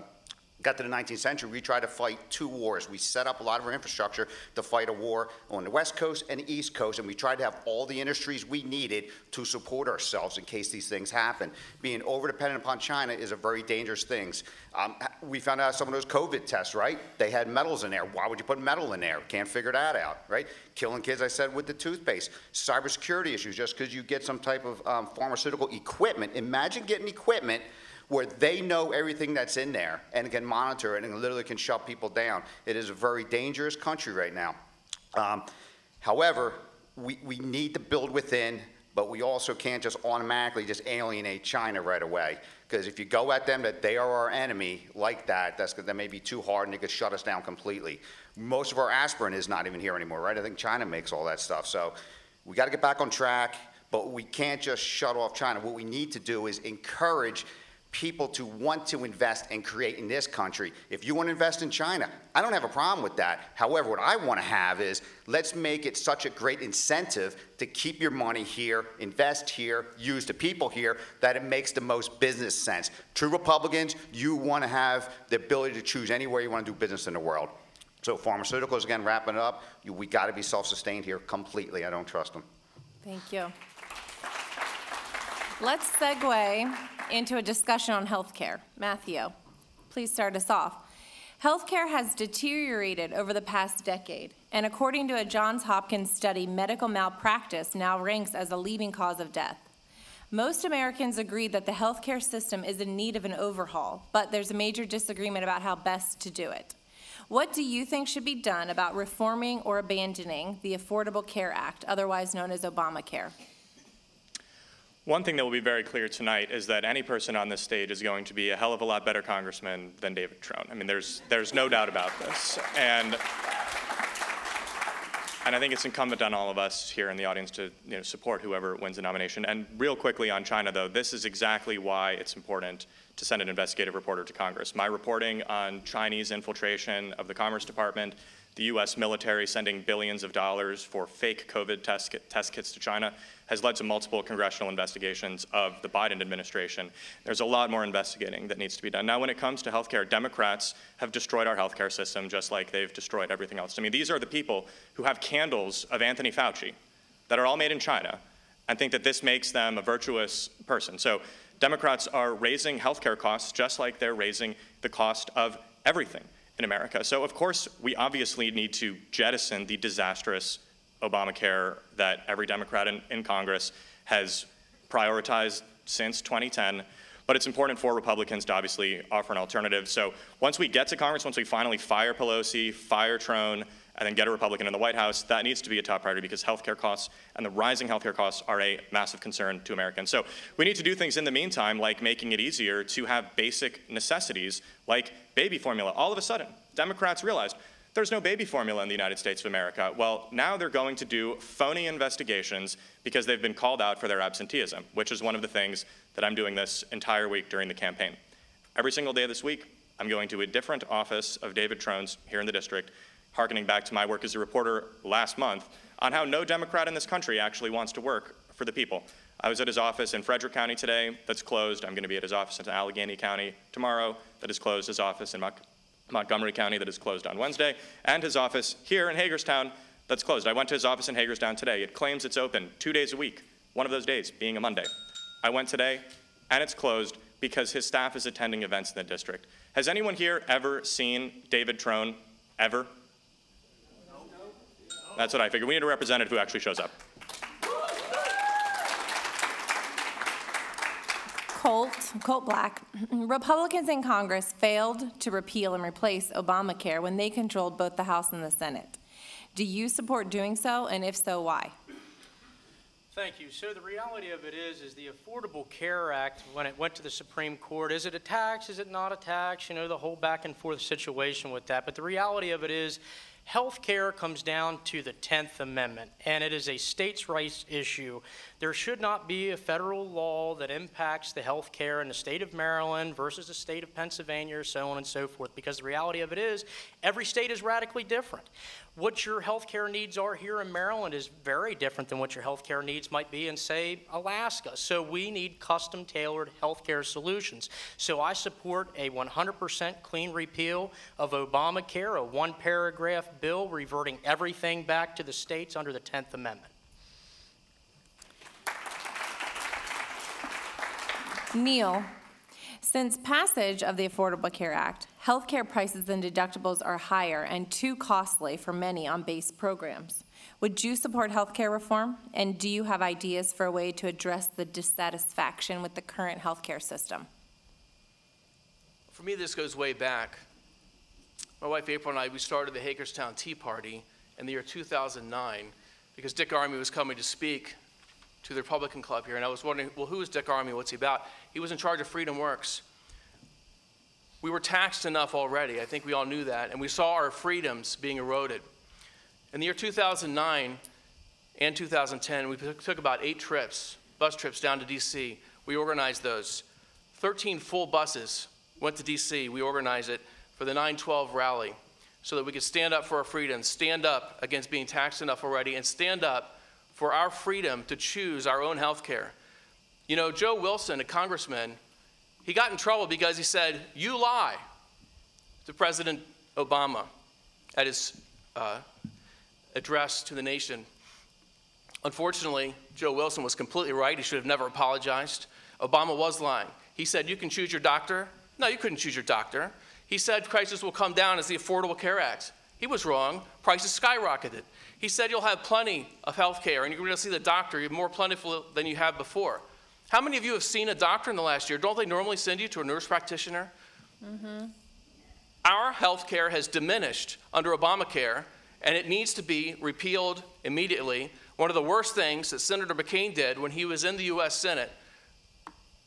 got to the 19th century, we tried to fight two wars. We set up a lot of our infrastructure to fight a war on the West Coast and the East Coast, and we tried to have all the industries we needed to support ourselves in case these things happen. Being over-dependent upon China is a very dangerous thing. Um, we found out some of those COVID tests, right? They had metals in there. Why would you put metal in there? Can't figure that out, right? Killing kids, I said, with the toothpaste. Cybersecurity issues, just because you get some type of um, pharmaceutical equipment. Imagine getting equipment where they know everything that's in there and can monitor it and literally can shut people down. It is a very dangerous country right now. Um, however, we, we need to build within, but we also can't just automatically just alienate China right away. Because if you go at them that they are our enemy like that, that's, that may be too hard and it could shut us down completely. Most of our aspirin is not even here anymore, right? I think China makes all that stuff. So we got to get back on track, but we can't just shut off China. What we need to do is encourage people to want to invest and create in this country. If you want to invest in China, I don't have a problem with that. However, what I want to have is let's make it such a great incentive to keep your money here, invest here, use the people here, that it makes the most business sense. True Republicans, you want to have the ability to choose anywhere you want to do business in the world. So pharmaceuticals, again, wrapping it up, we got to be self-sustained here completely. I don't trust them. Thank you. Let's segue into a discussion on healthcare. Matthew, please start us off. Healthcare has deteriorated over the past decade, and according to a Johns Hopkins study, medical malpractice now ranks as a leading cause of death. Most Americans agree that the healthcare system is in need of an overhaul, but there's a major disagreement about how best to do it. What do you think should be done about reforming or abandoning the Affordable Care Act, otherwise known as Obamacare? One thing that will be very clear tonight is that any person on this stage is going to be a hell of a lot better congressman than David Trone. I mean, there's, there's no doubt about this. And, and I think it's incumbent on all of us here in the audience to you know, support whoever wins the nomination. And real quickly on China, though, this is exactly why it's important to send an investigative reporter to Congress. My reporting on Chinese infiltration of the Commerce Department, the U.S. military sending billions of dollars for fake COVID test, test kits to China, has led to multiple congressional investigations of the Biden administration. There's a lot more investigating that needs to be done. Now, when it comes to healthcare, Democrats have destroyed our healthcare system just like they've destroyed everything else. I mean, these are the people who have candles of Anthony Fauci that are all made in China and think that this makes them a virtuous person. So Democrats are raising healthcare costs just like they're raising the cost of everything in America. So, of course, we obviously need to jettison the disastrous Obamacare that every Democrat in, in, Congress has prioritized since 2010. But it's important for Republicans to obviously offer an alternative. So once we get to Congress, once we finally fire Pelosi, fire Trone, and then get a Republican in the White House, that needs to be a top priority because healthcare costs and the rising healthcare costs are a massive concern to Americans. So we need to do things in the meantime, like making it easier to have basic necessities like baby formula. All of a sudden, Democrats realized there's no baby formula in the United States of America. Well, now they're going to do phony investigations because they've been called out for their absenteeism, which is one of the things that I'm doing this entire week during the campaign. Every single day this week, I'm going to a different office of David Trone's here in the district, harkening back to my work as a reporter last month on how no Democrat in this country actually wants to work for the people. I was at his office in Frederick County today, that's closed. I'm going to be at his office in Allegheny County tomorrow, that is closed. His office in Montgomery County that is closed on Wednesday, and his office here in Hagerstown that's closed. I went to his office in Hagerstown today. It claims it's open two days a week, one of those days being a Monday. I went today, and it's closed because his staff is attending events in the district. Has anyone here ever seen David Trone? Ever? That's what I figured. We need a representative who actually shows up. Colt, Colt Black, Republicans in Congress failed to repeal and replace Obamacare when they controlled both the House and the Senate. Do you support doing so, and if so, why? Thank you. So the reality of it is, is the Affordable Care Act, when it went to the Supreme Court, is it a tax? Is it not a tax? You know, the whole back and forth situation with that. But the reality of it is, Health care comes down to the 10th Amendment, and it is a states' rights issue. There should not be a federal law that impacts the health care in the state of Maryland versus the state of Pennsylvania, or so on and so forth, because the reality of it is every state is radically different. What your healthcare needs are here in Maryland is very different than what your healthcare needs might be in, say, Alaska. So we need custom tailored healthcare solutions. So I support a 100% clean repeal of Obamacare, a one paragraph bill reverting everything back to the states under the 10th Amendment. Neil, since passage of the Affordable Care Act, healthcare prices and deductibles are higher and too costly for many on base programs. Would you support healthcare reform? And do you have ideas for a way to address the dissatisfaction with the current healthcare system? For me, this goes way back. My wife April and I, we started the Hagerstown Tea Party in the year 2009 because Dick Armey was coming to speak to the Republican Club here, and I was wondering, well, who is Dick Armey? What's he about? He was in charge of Freedom Works. We were taxed enough already. I think we all knew that, and we saw our freedoms being eroded. In the year 2009 and 2010, we took about eight trips, bus trips down to D.C. We organized those. 13 full buses went to D.C. We organized it for the 912 rally so that we could stand up for our freedoms, stand up against being taxed enough already, and stand up for our freedom to choose our own health care. You know, Joe Wilson, a congressman, he got in trouble because he said, You lie to President Obama at his uh, address to the nation. Unfortunately, Joe Wilson was completely right. He should have never apologized. Obama was lying. He said, You can choose your doctor. No, you couldn't choose your doctor. He said prices will come down as the Affordable Care Act. He was wrong. Prices skyrocketed. He said you'll have plenty of health care and you're going to see the doctor more plentiful than you have before. How many of you have seen a doctor in the last year? Don't they normally send you to a nurse practitioner? Mm-hmm. Our health care has diminished under Obamacare, and it needs to be repealed immediately. One of the worst things that Senator McCain did when he was in the U.S. Senate,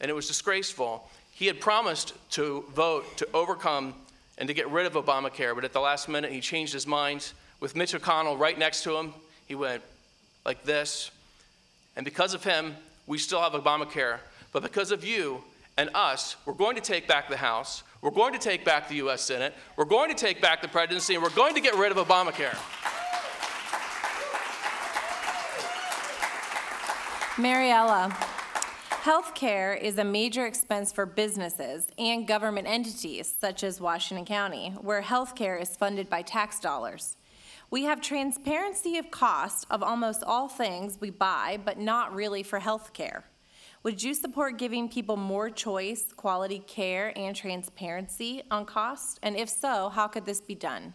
and it was disgraceful, he had promised to vote to overcome and to get rid of Obamacare, but at the last minute he changed his mind. With Mitch McConnell right next to him, he went like this. And because of him, we still have Obamacare. But because of you and us, we're going to take back the House, we're going to take back the U.S. Senate, we're going to take back the presidency, and we're going to get rid of Obamacare. Mariela, healthcare is a major expense for businesses and government entities such as Washington County, where healthcare is funded by tax dollars. We have transparency of cost of almost all things we buy, but not really for health care. Would you support giving people more choice, quality care, and transparency on cost? And if so, how could this be done?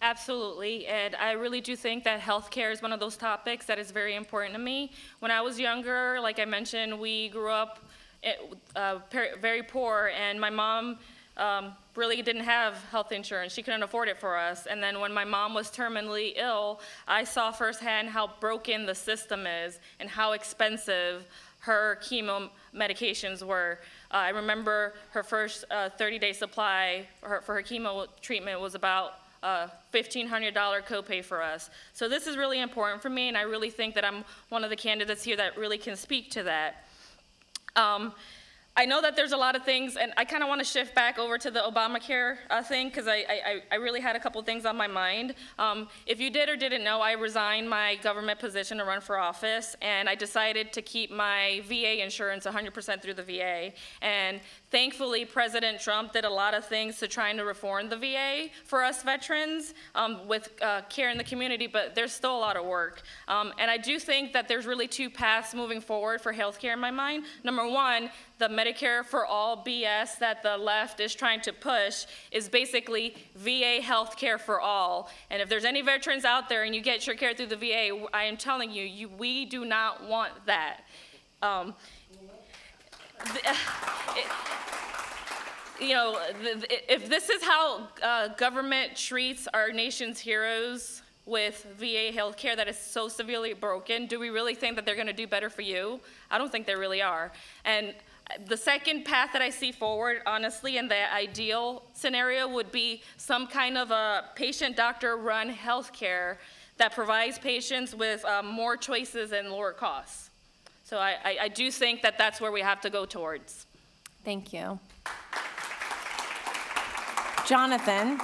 Absolutely, and I really do think that healthcare is one of those topics that is very important to me. When I was younger, like I mentioned, we grew up eh, uh, very poor, and my mom um, really didn't have health insurance. She couldn't afford it for us. And then when my mom was terminally ill, I saw firsthand how broken the system is and how expensive her chemo medications were. Uh, I remember her first uh, 30-day supply for her, for her chemo treatment was about a uh, $1,500 copay for us. So this is really important for me, and I really think that I'm one of the candidates here that really can speak to that. Um, I know that there's a lot of things, and I kind of want to shift back over to the Obamacare uh, thing because I, I, I, really had a couple things on my mind. Um, if you did or didn't know, I resigned my government position to run for office, and I decided to keep my VA insurance 100% through the VA. And thankfully, President Trump did a lot of things to trying to reform the VA for us veterans um, with uh, care in the community, but there's still a lot of work. Um, and I do think that there's really two paths moving forward for healthcare in my mind. Number one, the Medicare for All BS that the left is trying to push is basically VA healthcare for all. And if there's any veterans out there and you get your care through the VA, I am telling you, you we do not want that. Um, the, it, you know, if this is how uh, government treats our nation's heroes with VA healthcare that is so severely broken, do we really think that they're going to do better for you? I don't think they really are. And the second path that I see forward, honestly, in the ideal scenario would be some kind of a patient doctor run healthcare that provides patients with um, more choices and lower costs. So I, I, I do think that that's where we have to go towards. Thank you. Jonathan,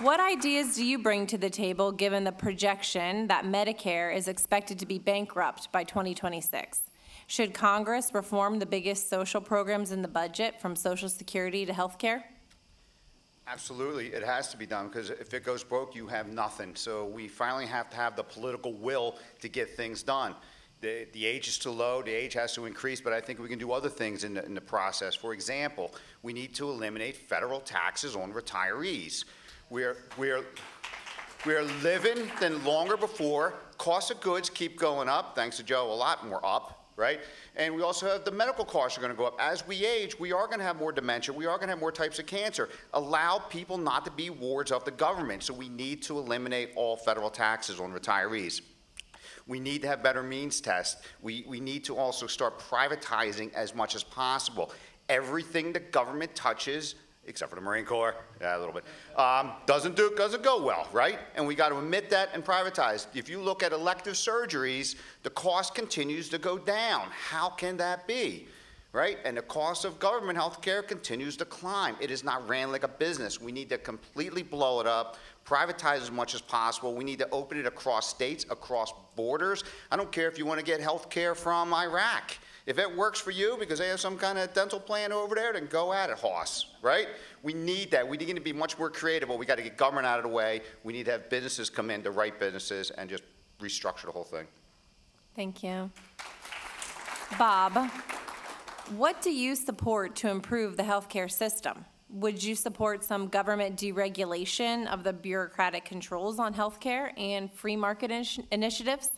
What ideas do you bring to the table, given the projection that Medicare is expected to be bankrupt by 2026? Should Congress reform the biggest social programs in the budget, from Social Security to health care? Absolutely, it has to be done, because if it goes broke, you have nothing. So we finally have to have the political will to get things done. The, the age is too low, the age has to increase, but I think we can do other things in the, in the process. For example, we need to eliminate federal taxes on retirees. We're, we're, we're living than longer before. Costs of goods keep going up, thanks to Joe, a lot more up, right? And we also have the medical costs are going to go up. As we age, we are going to have more dementia. We are going to have more types of cancer. Allow people not to be wards of the government. So we need to eliminate all federal taxes on retirees. We need to have better means tests. We, we need to also start privatizing as much as possible. Everything the government touches, except for the Marine Corps, yeah, a little bit, um, doesn't do, doesn't go well, right? And we got to admit that and privatize. If you look at elective surgeries, the cost continues to go down. How can that be? Right? And the cost of government health care continues to climb. It is not ran like a business. We need to completely blow it up, privatize as much as possible. We need to open it across states, across borders. I don't care if you want to get health care from Iraq. If it works for you because they have some kind of dental plan over there, then go at it, Hoss, right? We need that. We need to be much more creative, but we got to get government out of the way. We need to have businesses come in, the right businesses, and just restructure the whole thing. Thank you. Bob, what do you support to improve the healthcare system? Would you support some government deregulation of the bureaucratic controls on healthcare and free market initi- initiatives?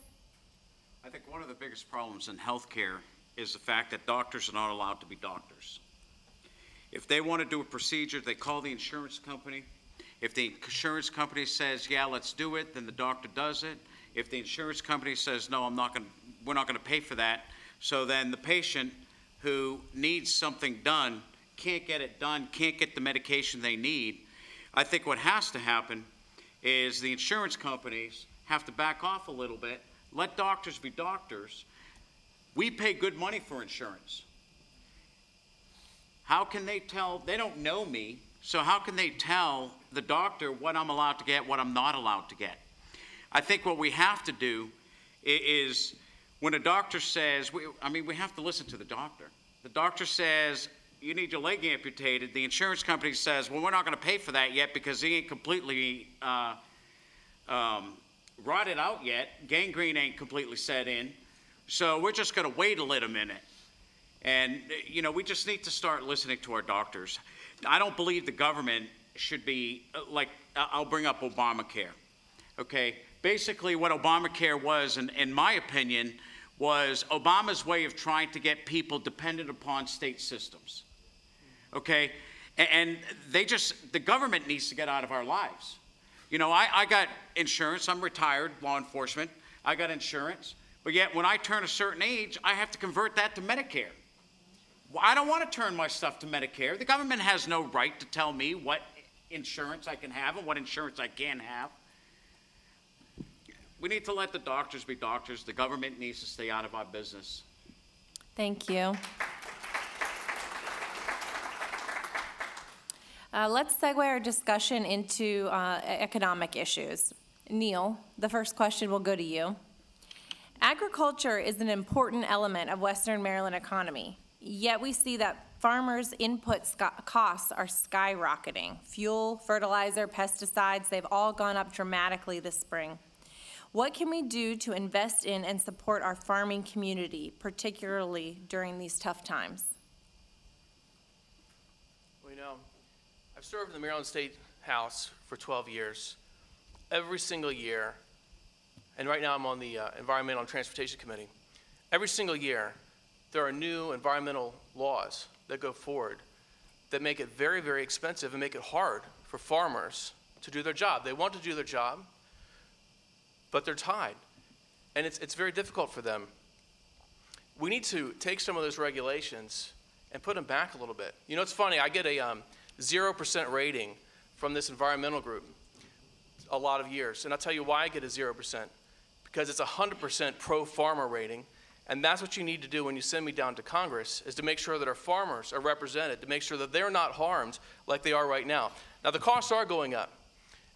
I think one of the biggest problems in healthcare is the fact that doctors are not allowed to be doctors. If they want to do a procedure, they call the insurance company. If the insurance company says, yeah, let's do it, then the doctor does it. If the insurance company says, no, I'm not going, we're not going to pay for that, so then the patient who needs something done can't get it done, can't get the medication they need. I think what has to happen is the insurance companies have to back off a little bit, let doctors be doctors. We pay good money for insurance. How can they tell? They don't know me, so how can they tell the doctor what I'm allowed to get, what I'm not allowed to get? I think what we have to do is when a doctor says, we, I mean, we have to listen to the doctor. The doctor says, you need your leg amputated. The insurance company says, well, we're not going to pay for that yet because he ain't completely uh, um, rotted out yet. Gangrene ain't completely set in. So we're just going to wait a little minute. And, you know, we just need to start listening to our doctors. I don't believe the government should be, uh, like, I'll bring up Obamacare. Okay? Basically, what Obamacare was, in, in my opinion, was Obama's way of trying to get people dependent upon state systems. Okay? And they just, the government needs to get out of our lives. You know, I, I got insurance. I'm retired law enforcement. I got insurance. But yet, when I turn a certain age, I have to convert that to Medicare. Well, I don't want to turn my stuff to Medicare. The government has no right to tell me what insurance I can have and what insurance I can't have. We need to let the doctors be doctors. The government needs to stay out of our business. Thank you. Uh, Let's segue our discussion into uh, economic issues. Neil, the first question will go to you. Agriculture is an important element of Western Maryland economy, yet we see that farmers' input costs are skyrocketing. Fuel, fertilizer, pesticides, they've all gone up dramatically this spring. What can we do to invest in and support our farming community, particularly during these tough times? Well, you know, I've served in the Maryland State House for 12 years. Every single year, and right now I'm on the uh, Environmental and Transportation Committee. Every single year, there are new environmental laws that go forward that make it very, very expensive and make it hard for farmers to do their job. They want to do their job, but they're tied, and it's, it's very difficult for them. We need to take some of those regulations and put them back a little bit. You know, it's funny, I get a um, 0% rating from this environmental group a lot of years, and I'll tell you why I get a 0%. Because it's a 100% pro-farmer rating, and that's what you need to do when you send me down to Congress, is to make sure that our farmers are represented, to make sure that they're not harmed like they are right now. Now, the costs are going up,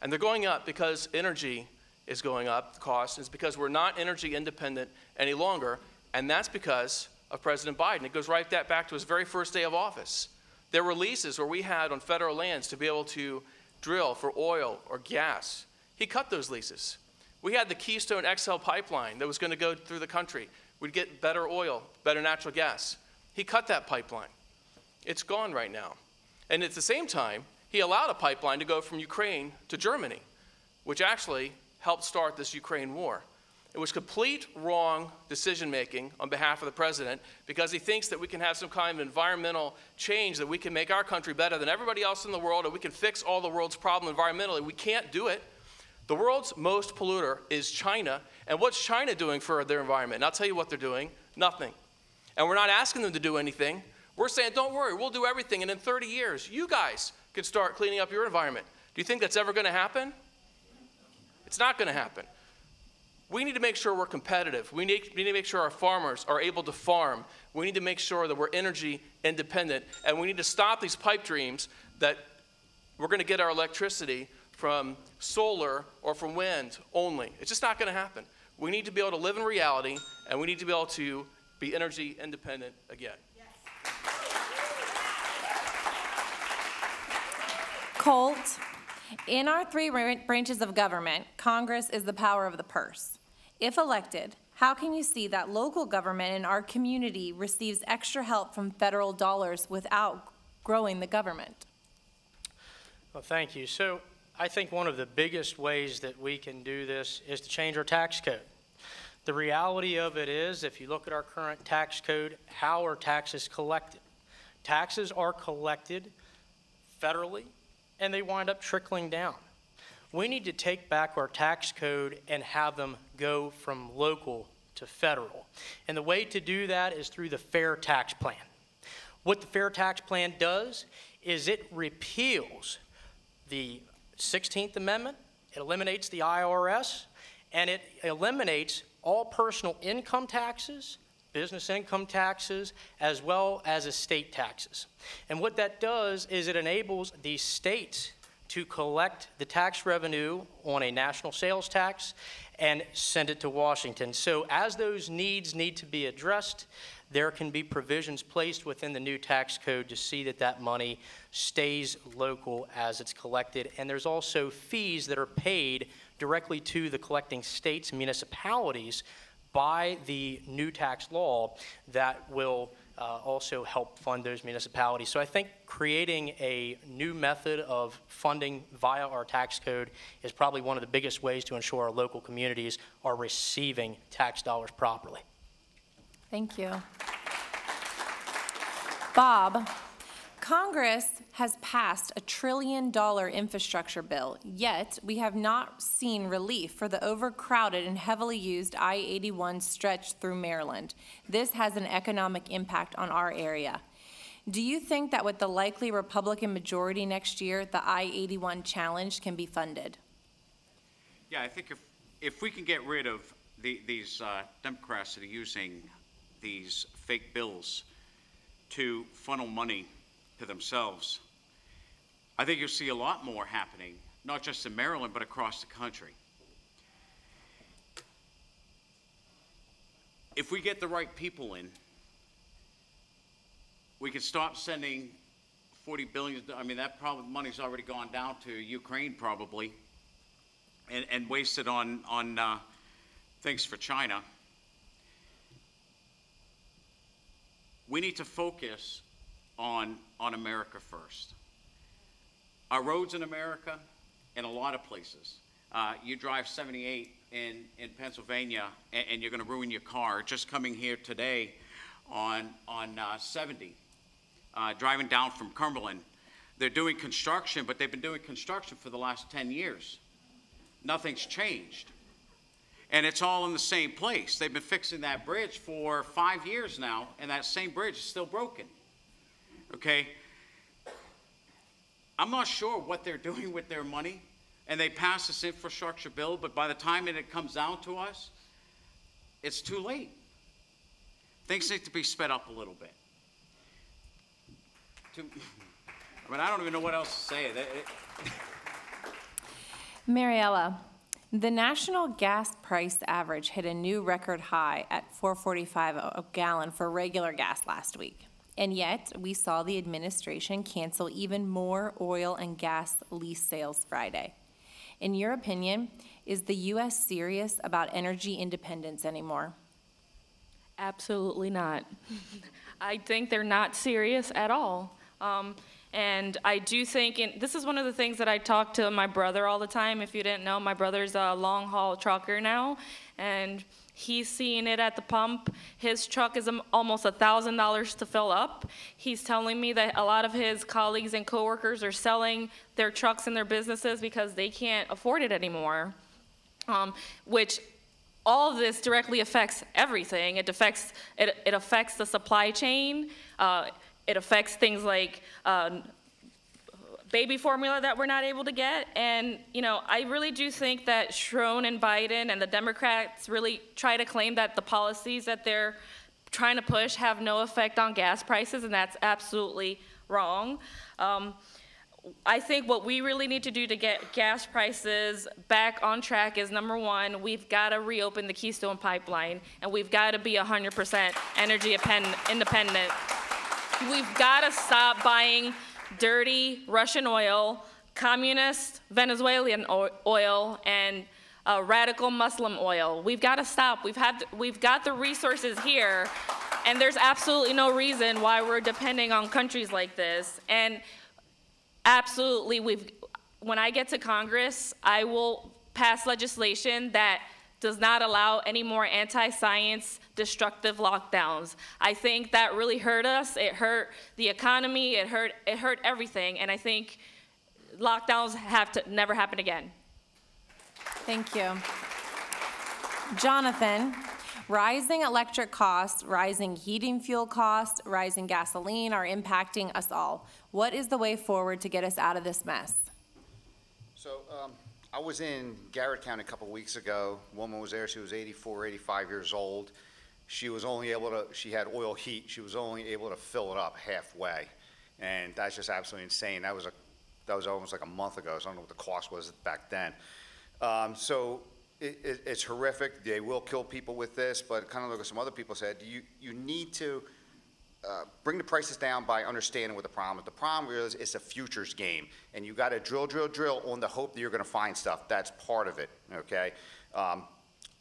And they're going up because energy is going up, the cost, is because we're not energy independent any longer, and that's because of President Biden. It goes right that back to his very first day of office. There were leases where we had on federal lands to be able to drill for oil or gas. He cut those leases. We had the Keystone XL pipeline that was going to go through the country. We'd get better oil, better natural gas. He cut that pipeline. It's gone right now. And at the same time, he allowed a pipeline to go from Ukraine to Germany, which actually helped start this Ukraine war. It was complete wrong decision making on behalf of the president because he thinks that we can have some kind of environmental change, that we can make our country better than everybody else in the world, and we can fix all the world's problems environmentally. We can't do it. The world's most polluter is China. And what's China doing for their environment? And I'll tell you what they're doing nothing. And we're not asking them to do anything. We're saying, don't worry, we'll do everything. And in 30 years, you guys can start cleaning up your environment. Do you think that's ever going to happen? It's not going to happen. We need to make sure we're competitive. We need, we need to make sure our farmers are able to farm. We need to make sure that we're energy independent. And we need to stop these pipe dreams that we're going to get our electricity from solar or from wind only. It's just not going to happen. We need to be able to live in reality, and we need to be able to be energy independent again. Colt, in our three branches of government, Congress is the power of the purse. If elected, how can you see that local government in our community receives extra help from federal dollars without growing the government? Well, thank you. So I think one of the biggest ways that we can do this is to change our tax code. The reality of it is, if you look at our current tax code, how are taxes collected? Taxes are collected federally, and they wind up trickling down. We need to take back our tax code and have them go from local to federal. And the way to do that is through the Fair Tax Plan. What the Fair Tax Plan does is it repeals the 16th Amendment, it eliminates the IRS, and it eliminates all personal income taxes, business income taxes, as well as estate taxes. And what that does is it enables the states to collect the tax revenue on a national sales tax and send it to Washington. So as those needs need to be addressed, there can be provisions placed within the new tax code to see that that money stays local as it's collected. And there's also fees that are paid directly to the collecting states and municipalities by the new tax law that will uh, also help fund those municipalities. So I think creating a new method of funding via our tax code is probably one of the biggest ways to ensure our local communities are receiving tax dollars properly. Thank you. Bob, Congress has passed a trillion dollar infrastructure bill, yet we have not seen relief for the overcrowded and heavily used I 81 stretch through Maryland. This has an economic impact on our area. Do you think that with the likely Republican majority next year, the I 81 challenge can be funded? Yeah, I think if, if we can get rid of the, these uh, Democrats that are using these fake bills to funnel money to themselves, I think you'll see a lot more happening, not just in Maryland, but across the country. If we get the right people in, we can stop sending 40 billion, I mean, that probably, money's already gone down to Ukraine probably, and, and wasted on, on uh, things for China. We need to focus on, on America first. Our roads in America, in a lot of places, uh, you drive 78 in, in Pennsylvania and, and you're going to ruin your car. Just coming here today on, on uh, 70, uh, driving down from Cumberland, they're doing construction, but they've been doing construction for the last 10 years. Nothing's changed. And it's all in the same place. They've been fixing that bridge for five years now, and that same bridge is still broken. Okay? I'm not sure what they're doing with their money, and they pass this infrastructure bill, but by the time it comes down to us, it's too late. Things need to be sped up a little bit. To, I mean, I don't even know what else to say. Mariela, the national gas price average hit a new record high at 4.45 a a gallon for regular gas last week. And yet, we saw the administration cancel even more oil and gas lease sales Friday. In your opinion, is the U.S. serious about energy independence anymore? Absolutely not. I think they're not serious at all. Um, and I do think, and this is one of the things that I talk to my brother all the time. If you didn't know, my brother's a long haul trucker now, and he's seeing it at the pump. His truck is um, almost a thousand dollars to fill up. He's telling me that a lot of his colleagues and coworkers are selling their trucks and their businesses because they can't afford it anymore. Um, which all of this directly affects everything. It affects, it, it affects the supply chain. Uh, it affects things like um, baby formula that we're not able to get. And, you know, I really do think that Trone and Biden and the Democrats really try to claim that the policies that they're trying to push have no effect on gas prices, and that's absolutely wrong. Um, I think what we really need to do to get gas prices back on track is number one, we've got to reopen the Keystone Pipeline, and we've got to be 100% energy independent. We've got to stop buying dirty Russian oil, communist Venezuelan oil, and uh, radical Muslim oil. We've got to stop. We've had we've got the resources here, and there's absolutely no reason why we're depending on countries like this. And absolutely, we've when I get to Congress, I will pass legislation that does not allow any more anti-science destructive lockdowns. I think that really hurt us. It hurt the economy. It hurt it hurt everything. And I think lockdowns have to never happen again. Thank you. Jonathan, rising electric costs, rising heating fuel costs, rising gasoline are impacting us all. What is the way forward to get us out of this mess? So, um, I was in Garrett County a couple weeks ago. Woman was there, she was 84, 85 years old. She was only able to, she had oil heat, she was only able to fill it up halfway. And that's just absolutely insane. That was a, that was almost like a month ago, so I don't know what the cost was back then. Um, so it, it, it's horrific. They will kill people with this, but kind of like some other people said, you, you need to, uh, bring the prices down by understanding what the problem is. The problem is it's a futures game, and you got to drill, drill, drill on the hope that you're going to find stuff. That's part of it. Okay. Um,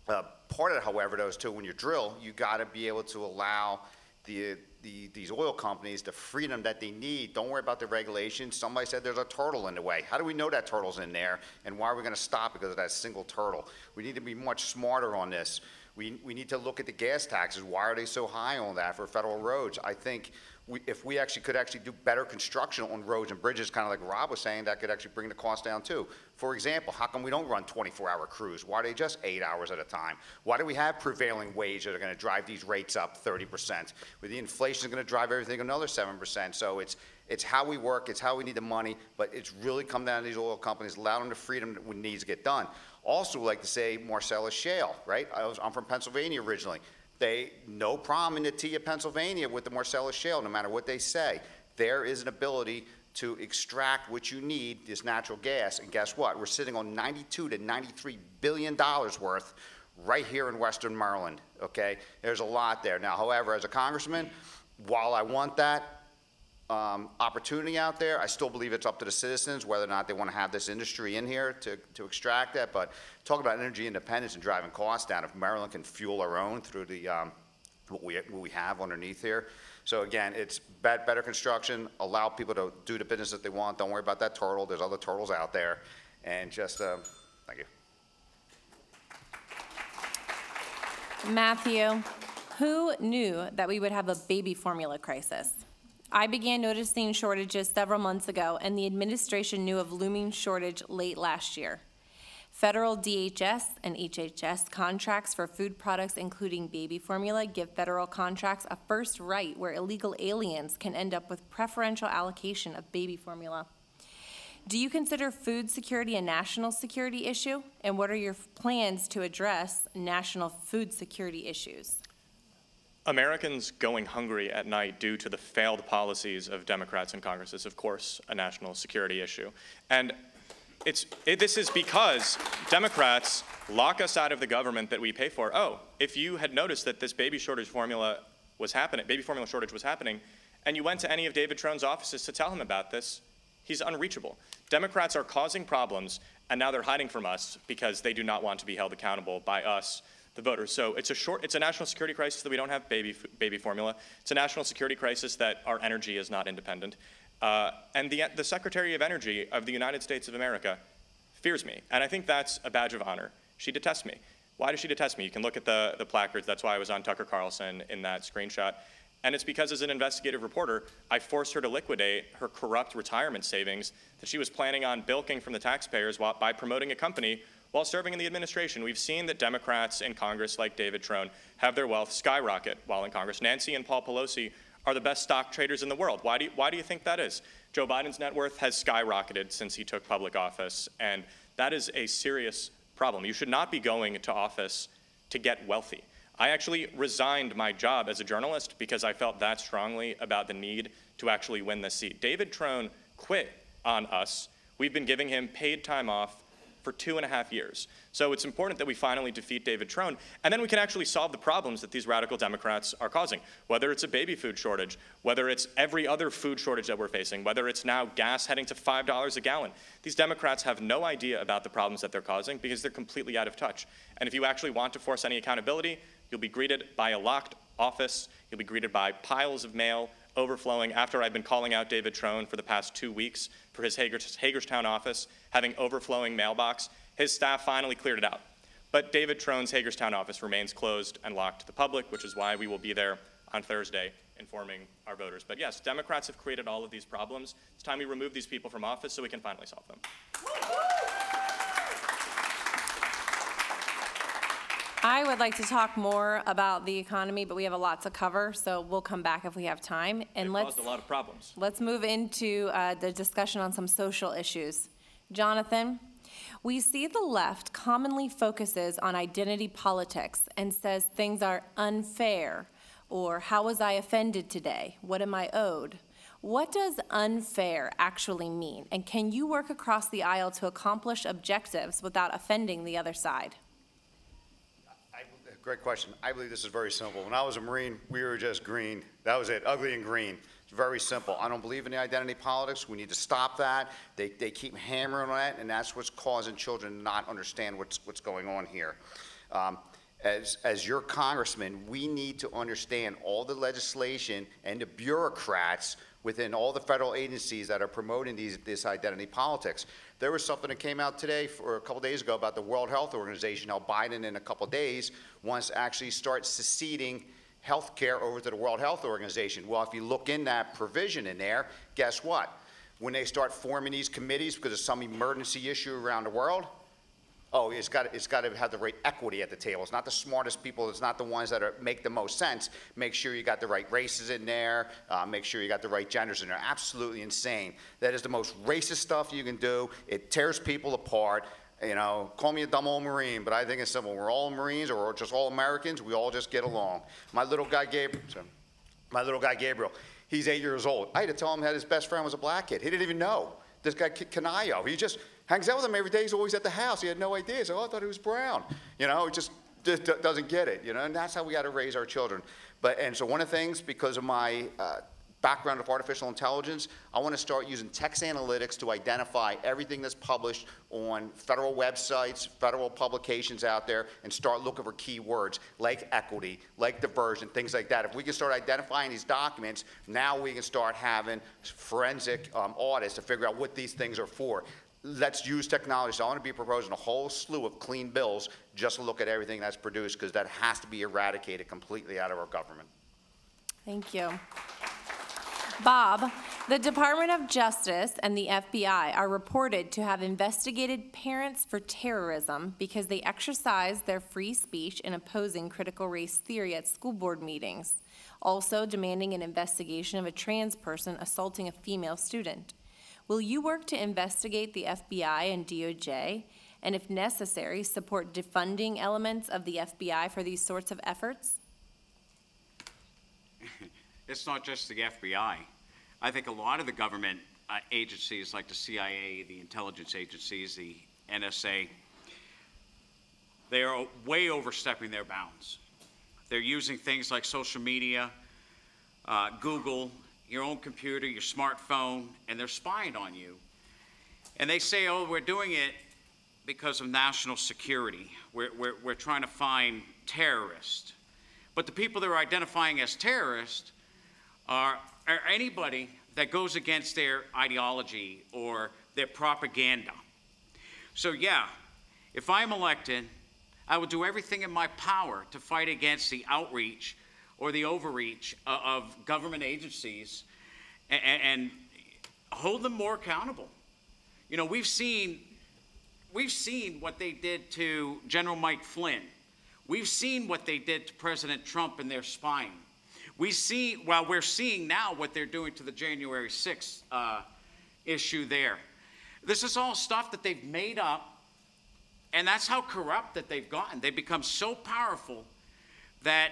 uh, part of it, however, though, is too when you drill, you got to be able to allow the, the these oil companies the freedom that they need. Don't worry about the regulations. Somebody said there's a turtle in the way. How do we know that turtle's in there, and why are we going to stop because of that single turtle? We need to be much smarter on this. We, we need to look at the gas taxes. Why are they so high on that for federal roads? I think we, if we actually could actually do better construction on roads and bridges, kind of like Rob was saying, that could actually bring the cost down too. For example, how come we don't run 24-hour crews? Why are they just eight hours at a time? Why do we have prevailing wage that are going to drive these rates up 30%? With the inflation is going to drive everything another 7%. So it's it's how we work, it's how we need the money, but it's really come down to these oil companies, allow them the freedom that needs to get done. Also, like to say Marcellus Shale, right? I was, I'm from Pennsylvania originally. They, no problem in the Tia, Pennsylvania with the Marcellus Shale, no matter what they say. There is an ability to extract what you need, this natural gas, and guess what? We're sitting on 92 to 93 billion dollars worth right here in Western Maryland, okay? There's a lot there. Now, however, as a congressman, while I want that, um, opportunity out there. I still believe it's up to the citizens whether or not they want to have this industry in here to, to extract that. But talk about energy independence and driving costs down. If Maryland can fuel our own through the um, what we what we have underneath here. So again, it's bet- better construction. Allow people to do the business that they want. Don't worry about that turtle. There's other turtles out there, and just uh, thank you. Matthew, who knew that we would have a baby formula crisis? I began noticing shortages several months ago, and the administration knew of looming shortage late last year. Federal DHS and HHS contracts for food products, including baby formula, give federal contracts a first right where illegal aliens can end up with preferential allocation of baby formula. Do you consider food security a national security issue? And what are your plans to address national food security issues? Americans going hungry at night due to the failed policies of Democrats in Congress is, of course, a national security issue. And It's, it, this is because Democrats lock us out of the government that we pay for. Oh, if you had noticed that this baby shortage formula was happening, baby formula shortage was happening, and you went to any of David Trone's offices to tell him about this, he's unreachable. Democrats are causing problems, and now they're hiding from us because they do not want to be held accountable by us, the voters. So it's a short, it's a national security crisis that we don't have baby, baby formula. It's a national security crisis that our energy is not independent. Uh, and the, the Secretary of Energy of the United States of America fears me. And I think that's a badge of honor. She detests me. Why does she detest me? You can look at the, the placards. That's why I was on Tucker Carlson in that screenshot. And it's because, as an investigative reporter, I forced her to liquidate her corrupt retirement savings that she was planning on bilking from the taxpayers while, by promoting a company while serving in the administration. We've seen that Democrats in Congress, like David Trone, have their wealth skyrocket while in Congress. Nancy and Paul Pelosi are the best stock traders in the world. Why do you, why do you think that is? Joe Biden's net worth has skyrocketed since he took public office, and that is a serious problem. You should not be going to office to get wealthy. I actually resigned my job as a journalist because I felt that strongly about the need to actually win this seat. David Trone quit on us. We've been giving him paid time off for two and a half years. So it's important that we finally defeat David Trone, and then we can actually solve the problems that these radical Democrats are causing. Whether it's a baby food shortage, whether it's every other food shortage that we're facing, whether it's now gas heading to $5 a gallon. These Democrats have no idea about the problems that they're causing because they're completely out of touch. And if you actually want to force any accountability, you'll be greeted by a locked office, you'll be greeted by piles of mail overflowing after I've been calling out David Trone for the past two weeks for his Hagerstown office, having overflowing mailbox. His staff finally cleared it out. But David Trone's Hagerstown office remains closed and locked to the public, which is why we will be there on Thursday informing our voters. But yes, Democrats have created all of these problems. It's time we remove these people from office so we can finally solve them. I would like to talk more about the economy, but we have a lot to cover, so we'll come back if we have time. And They've let's, caused a lot of problems. let's move into uh, the discussion on some social issues. Jonathan, we see the left commonly focuses on identity politics and says things are unfair, or how was I offended today? What am I owed? What does unfair actually mean? And can you work across the aisle to accomplish objectives without offending the other side? Great question. I believe this is very simple. When I was a Marine, we were just green. That was it, ugly and green. It's very simple. I don't believe in the identity politics. We need to stop that. They, they keep hammering on that, and that's what's causing children to not understand what's, what's going on here. Um, As, as your congressman, we need to understand all the legislation and the bureaucrats within all the federal agencies that are promoting these, this identity politics. There was something that came out today, or a couple days ago, about the World Health Organization, how Biden in a couple days wants to actually start seceding healthcare over to the World Health Organization. Well, if you look in that provision in there, guess what? When they start forming these committees because of some emergency issue around the world, oh, it's got, it's got to have the right equity at the table. It's not the smartest people, it's not the ones that are, make the most sense. Make sure you got the right races in there, uh, make sure you got the right genders in there. Absolutely insane. That is the most racist stuff you can do. It tears people apart. You know, call me a dumb old Marine, but I think it's simple. We're all Marines or just all Americans. We all just get along. My little guy Gabriel, my little guy Gabriel, he's eight years old. I had to tell him that his best friend was a black kid. He didn't even know. This guy Canayo, he just hangs out with him every day. He's always at the house. He had no idea. So oh, I thought he was brown. You know, he just, just do- doesn't get it. You know, and that's how we got to raise our children. But and so one of the things, because of my uh, background of artificial intelligence, I want to start using text analytics to identify everything that's published on federal websites, federal publications out there, and start looking for keywords like equity, like diversion, things like that. If we can start identifying these documents, now we can start having forensic um, audits to figure out what these things are for. Let's use technology. So I want to be proposing a whole slew of clean bills just to look at everything that's produced because that has to be eradicated completely out of our government. Thank you. Bob, the Department of Justice and the FBI are reported to have investigated parents for terrorism because they exercised their free speech in opposing critical race theory at school board meetings, also demanding an investigation of a trans person assaulting a female student. Will you work to investigate the FBI and DOJ, and if necessary, support defunding elements of the FBI for these sorts of efforts? It's not just the FBI. I think a lot of the government uh, agencies like the CIA, the intelligence agencies, the NSA, they are way overstepping their bounds. They're using things like social media, uh, Google, your own computer, your smartphone, and they're spying on you. And they say, oh, we're doing it because of national security. We're, we're, we're trying to find terrorists. But the people they're identifying as terrorists are, are anybody that goes against their ideology or their propaganda. So, yeah, if I'm elected, I will do everything in my power to fight against the outreach or the overreach of, of government agencies and, and hold them more accountable. You know, we've seen, we've seen what they did to General Mike Flynn. We've seen what they did to President Trump and their spying. We see, well, we're seeing now what they're doing to the January 6th uh, issue there. This is all stuff that they've made up, and that's how corrupt that they've gotten. They've become so powerful that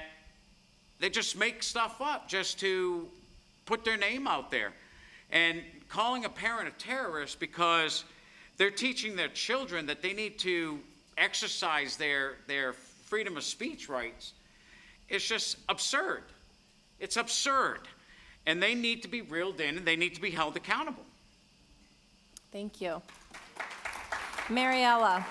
they just make stuff up just to put their name out there. And calling a parent a terrorist because they're teaching their children that they need to exercise their, their freedom of speech rights is just absurd. It's absurd. And they need to be reeled in and they need to be held accountable. Thank you. Mariela,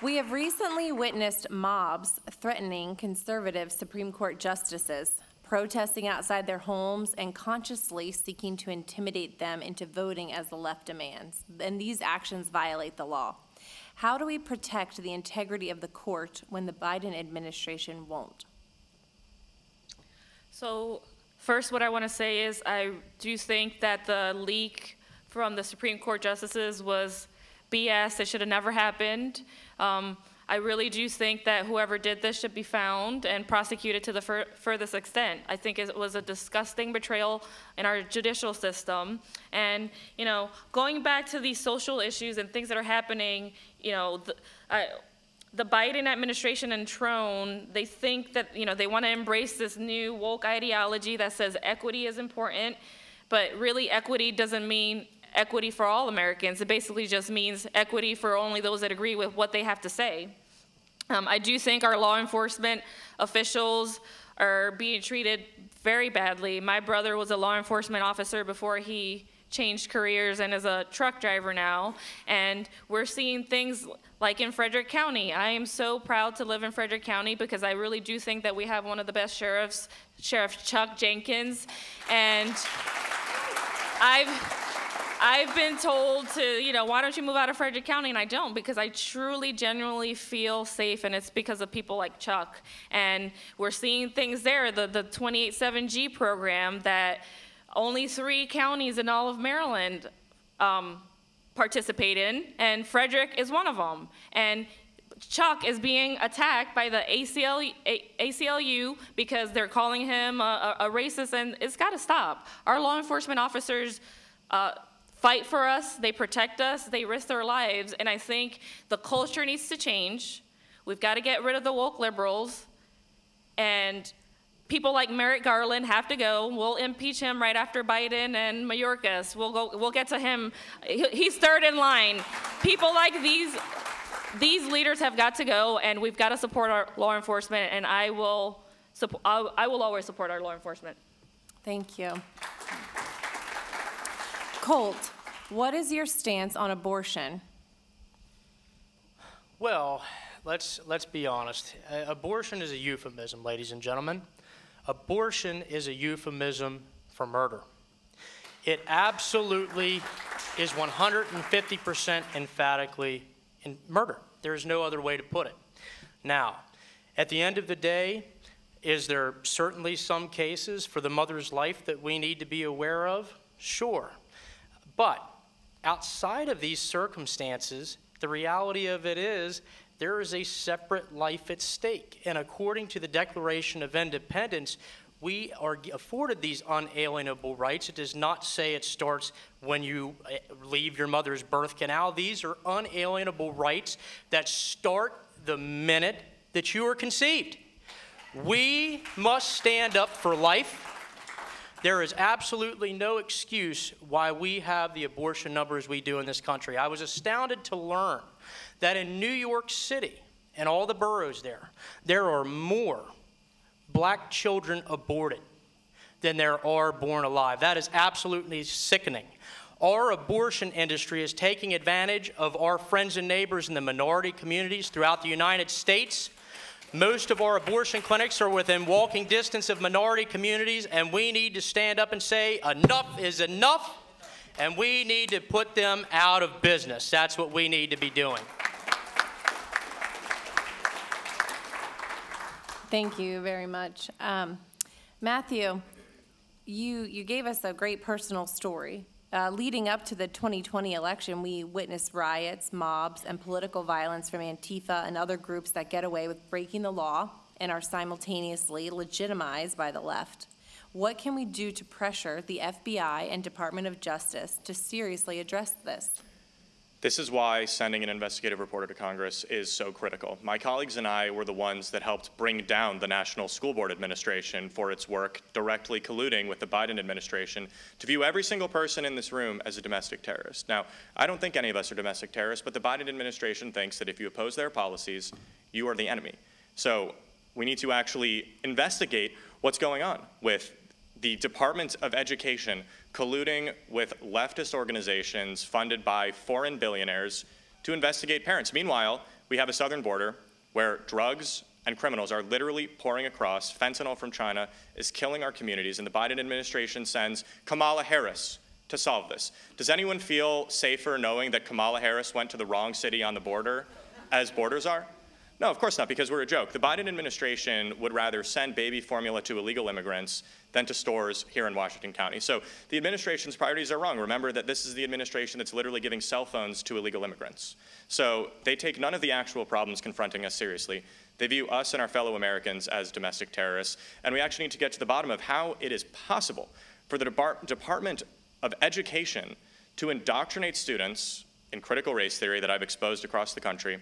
we have recently witnessed mobs threatening conservative Supreme Court justices, protesting outside their homes and consciously seeking to intimidate them into voting as the left demands. And these actions violate the law. How do we protect the integrity of the court when the Biden administration won't? So first, what I want to say is I do think that the leak from the Supreme Court justices was BS. It should have never happened. Um, I really do think that whoever did this should be found and prosecuted to the fur- furthest extent. I think it was a disgusting betrayal in our judicial system. And, you know, going back to these social issues and things that are happening, you know, I, the Biden administration and Trone, they think that, you know, they want to embrace this new woke ideology that says equity is important, but really equity doesn't mean equity for all Americans. It basically just means equity for only those that agree with what they have to say. Um, I do think our law enforcement officials are being treated very badly. My brother was a law enforcement officer before he changed careers and is a truck driver now. And we're seeing things like in Frederick County. I am so proud to live in Frederick County because I really do think that we have one of the best sheriffs, Sheriff Chuck Jenkins. And I've I've been told to, you know, why don't you move out of Frederick County? And I don't because I truly, genuinely feel safe, and it's because of people like Chuck. And we're seeing things there, the, the 287G program that only three counties in all of Maryland um, participate in, and Frederick is one of them. And Chuck is being attacked by the ACL, ACLU because they're calling him a, a, a racist, and it's got to stop. Our law enforcement officers. Uh, fight for us, they protect us, they risk their lives, and I think the culture needs to change. We've got to get rid of the woke liberals, and people like Merrick Garland have to go. We'll impeach him right after Biden and Mayorkas. We'll go. We'll get to him. He's third in line. People like these. These leaders have got to go, and we've got to support our law enforcement. And I will, I will always support our law enforcement. Thank you. Colt, what is your stance on abortion? Well, let's, let's be honest. Uh, abortion is a euphemism, ladies and gentlemen. Abortion is a euphemism for murder. It absolutely is 150% emphatically in murder. There is no other way to put it. Now, at the end of the day, is there certainly some cases for the mother's life that we need to be aware of? Sure. But outside of these circumstances, the reality of it is there is a separate life at stake. And according to the Declaration of Independence, we are afforded these unalienable rights. It does not say it starts when you eh, leave your mother's birth canal. These are unalienable rights that start the minute that you are conceived. We must stand up for life, There is absolutely no excuse why we have the abortion numbers we do in this country. I was astounded to learn that in New York City and all the boroughs there, there are more black children aborted than there are born alive. That is absolutely sickening. Our abortion industry is taking advantage of our friends and neighbors in the minority communities throughout the United States. Most of our abortion clinics are within walking distance of minority communities, and we need to stand up and say, enough is enough, and we need to put them out of business. That's what we need to be doing. Thank you very much. Um, Matthew, you, you gave us a great personal story. Uh, leading up to the 2020 election, we witnessed riots, mobs, and political violence from Antifa and other groups that get away with breaking the law and are simultaneously legitimized by the left. What can we do to pressure the FBI and Department of Justice to seriously address this? This is why sending an investigative reporter to Congress is so critical. My colleagues and I were the ones that helped bring down the National School Board Administration for its work directly colluding with the Biden administration to view every single person in this room as a domestic terrorist. Now, I don't think any of us are domestic terrorists, but the Biden administration thinks that if you oppose their policies, you are the enemy. So we need to actually investigate what's going on with the Department of Education colluding with leftist organizations funded by foreign billionaires to investigate parents. Meanwhile, we have a southern border where drugs and criminals are literally pouring across. Fentanyl from China is killing our communities, and the Biden administration sends Kamala Harris to solve this. Does anyone feel safer knowing that Kamala Harris went to the wrong city on the border as borders are? No, of course not, because we're a joke. The Biden administration would rather send baby formula to illegal immigrants than to stores here in Washington County. So the administration's priorities are wrong. Remember that this is the administration that's literally giving cell phones to illegal immigrants. So they take none of the actual problems confronting us seriously. They view us and our fellow Americans as domestic terrorists. And we actually need to get to the bottom of how it is possible for the Depart- Department of Education to indoctrinate students in critical race theory that I've exposed across the country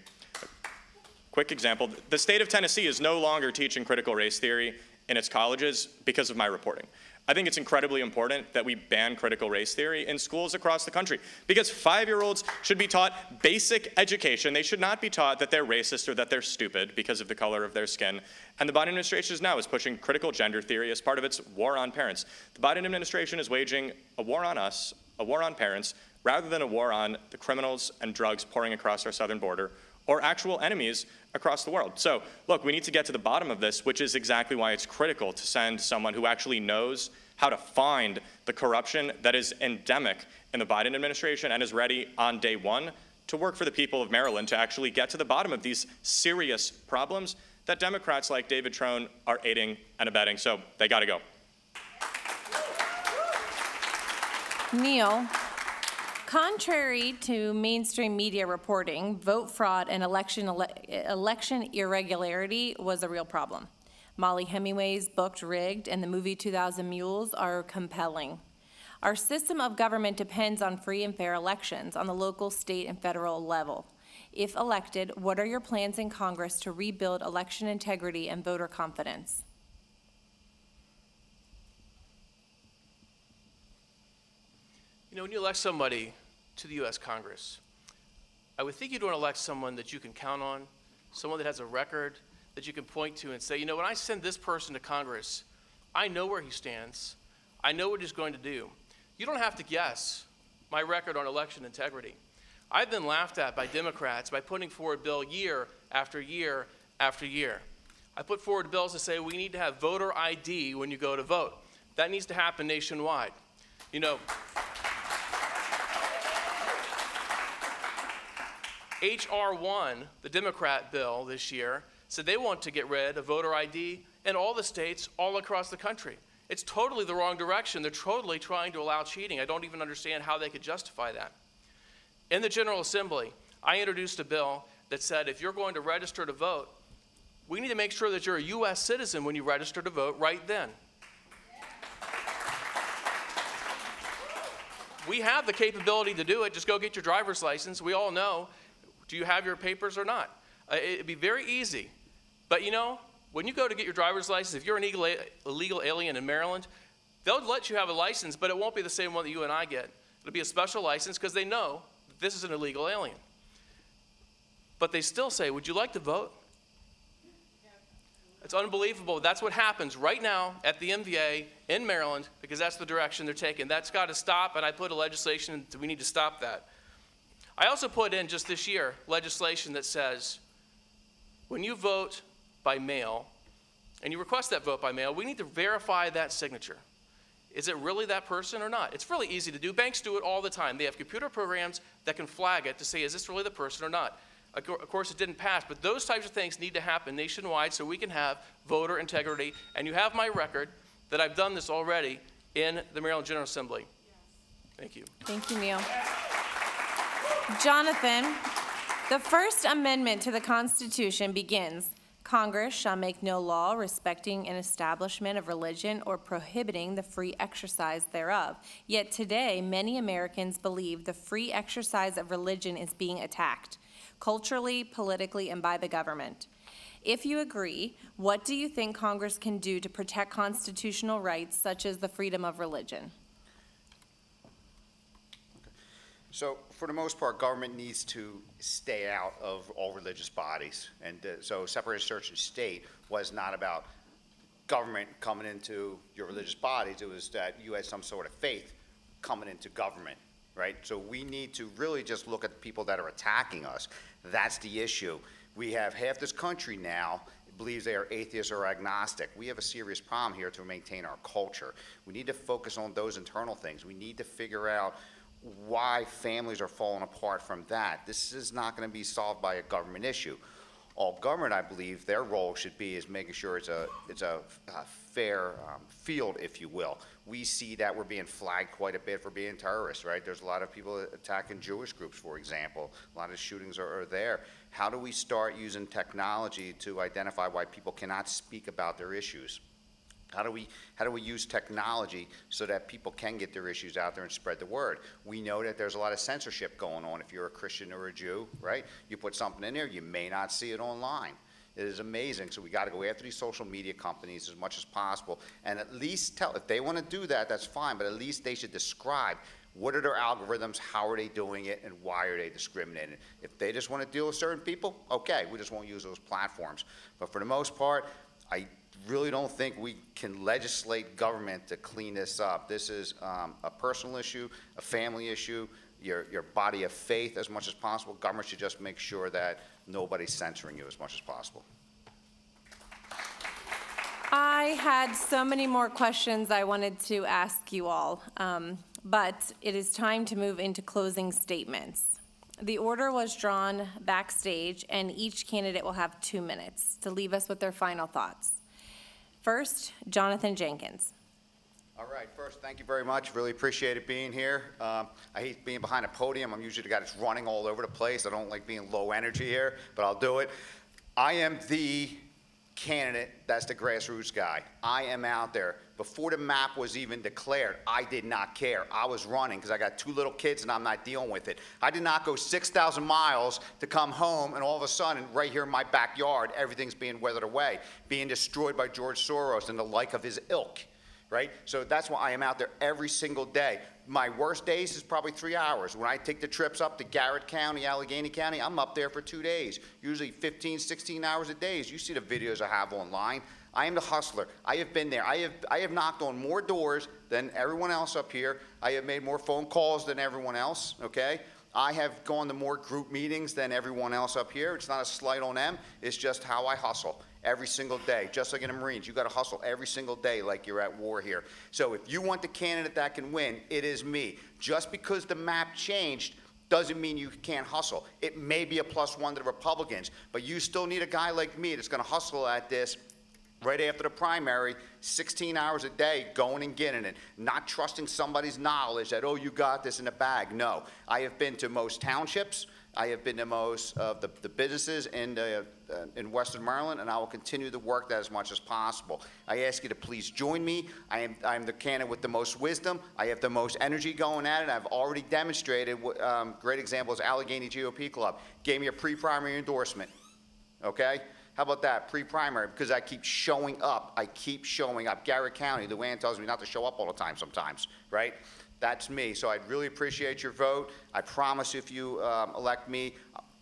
Quick example, the state of Tennessee is no longer teaching critical race theory in its colleges because of my reporting. I think it's incredibly important that we ban critical race theory in schools across the country because five year olds should be taught basic education. They should not be taught that they're racist or that they're stupid because of the color of their skin. And the Biden administration is now is pushing critical gender theory as part of its war on parents. The Biden administration is waging a war on us, a war on parents, rather than a war on the criminals and drugs pouring across our southern border or actual enemies across the world. So, look, we need to get to the bottom of this, which is exactly why it's critical to send someone who actually knows how to find the corruption that is endemic in the Biden administration and is ready on day one to work for the people of Maryland to actually get to the bottom of these serious problems that Democrats like David Trone are aiding and abetting. So they got to go. Neil, contrary to mainstream media reporting, vote fraud and election, ele- election irregularity was a real problem. Mollie Hemingway's book Rigged and the movie 2000 Mules are compelling. Our system of government depends on free and fair elections on the local, state, and federal level. If elected, what are your plans in Congress to rebuild election integrity and voter confidence? You know, when you elect somebody to the U.S. Congress, I would think you'd want to elect someone that you can count on, someone that has a record that you can point to and say, you know, when I send this person to Congress, I know where he stands. I know what he's going to do. You don't have to guess my record on election integrity. I've been laughed at by Democrats by putting forward bill year after year after year. I put forward bills to say we need to have voter ID when you go to vote. That needs to happen nationwide. You know, H.R. 1, the Democrat bill this year, said they want to get rid of voter ID in all the states all across the country. It's totally the wrong direction. They're totally trying to allow cheating. I don't even understand how they could justify that. In the General Assembly, I introduced a bill that said if you're going to register to vote, we need to make sure that you're a U.S. citizen when you register to vote right then. We have the capability to do it. Just go get your driver's license. We all know do you have your papers or not? Uh, it'd be very easy. But you know, when you go to get your driver's license, if you're an illegal, alien in Maryland, They'll let you have a license, but it won't be the same one that you and I get. It'll be a special license because they know that this is an illegal alien. But they still say, Would you like to vote? It's unbelievable. That's what happens right now at the MVA in Maryland because that's the direction they're taking. That's got to stop, and I put a legislation, we need to stop that. I also put in just this year legislation that says when you vote by mail and you request that vote by mail, we need to verify that signature. Is it really that person or not? It's really easy to do. Banks do it all the time. They have computer programs that can flag it to say, is this really the person or not? Of course, it didn't pass, but those types of things need to happen nationwide so we can have voter integrity. And you have my record that I've done this already in the Maryland General Assembly. Thank you. Thank you, Neil. Jonathan, the First Amendment to the Constitution begins, Congress shall make no law respecting an establishment of religion or prohibiting the free exercise thereof. Yet today, many Americans believe the free exercise of religion is being attacked, culturally, politically, and by the government. If you agree, what do you think Congress can do to protect constitutional rights such as the freedom of religion? So, for the most part, government needs to stay out of all religious bodies. And uh, so separated church and state was not about government coming into your religious bodies. It was that you had some sort of faith coming into government, right? So we need to really just look at the people that are attacking us. That's the issue. We have half this country now believes they are atheists or agnostic. We have a serious problem here to maintain our culture. We need to focus on those internal things. We need to figure out why families are falling apart from that. This is not going to be solved by a government issue. All government, I believe, their role should be is making sure it's a, it's a, a fair um, field, if you will. We see that we're being flagged quite a bit for being terrorists, right? There's a lot of people attacking Jewish groups, for example. A lot of shootings are, are there. How do we start using technology to identify why people cannot speak about their issues? How do we, how do we use technology so that people can get their issues out there and spread the word? We know that there's a lot of censorship going on if you're a Christian or a Jew, right? You put something in there, you may not see it online. It is amazing. So we got to go after these social media companies as much as possible and at least tell, if they want to do that, that's fine, but at least they should describe what are their algorithms, how are they doing it, and why are they discriminating? If they just want to deal with certain people, okay, we just won't use those platforms. But for the most part, I really don't think we can legislate government to clean this up. This is um, a personal issue, a family issue, your, your body of faith as much as possible. Government should just make sure that nobody's censoring you as much as possible. I had so many more questions I wanted to ask you all, um, but it is time to move into closing statements. The order was drawn backstage, and each candidate will have two minutes to leave us with their final thoughts. First, Jonathan Jenkins. All right, first, thank you very much. Really appreciate it being here. Um, I hate being behind a podium. I'm usually the guy that's running all over the place. I don't like being low energy here, but I'll do it. I am the candidate that's the grassroots guy. I am out there. Before the map was even declared, I did not care. I was running because I got two little kids and I'm not dealing with it. I did not go 6,000 miles to come home and all of a sudden, right here in my backyard, everything's being weathered away, being destroyed by George Soros and the like of his ilk right? So that's why I am out there every single day. My worst days is probably three hours. When I take the trips up to Garrett County, Allegany County, I'm up there for two days, usually 15, 16 hours a day. You see the videos I have online. I am the hustler. I have been there. I have, I have knocked on more doors than everyone else up here. I have made more phone calls than everyone else, okay? I have gone to more group meetings than everyone else up here. It's not a slight on them. It's just how I hustle every single day. Just like in the Marines, you got to hustle every single day like you're at war here. So if you want the candidate that can win, it is me. Just because the map changed doesn't mean you can't hustle. It may be a plus one to the Republicans, but you still need a guy like me that's going to hustle at this right after the primary, 16 hours a day, going and getting it, not trusting somebody's knowledge that, oh, you got this in the bag. No. I have been to most townships. I have been to most of the, the businesses in, uh, uh, in Western Maryland, and I will continue to work that as much as possible. I ask you to please join me. I am, I am the candidate with the most wisdom. I have the most energy going at it. I've already demonstrated, um, great example is Allegany GOP Club. Gave me a pre-primary endorsement, okay? How about that, pre-primary? Because I keep showing up, I keep showing up. Garrett County, Luann tells me not to show up all the time sometimes, right? That's me, so I'd really appreciate your vote. I promise if you um, elect me,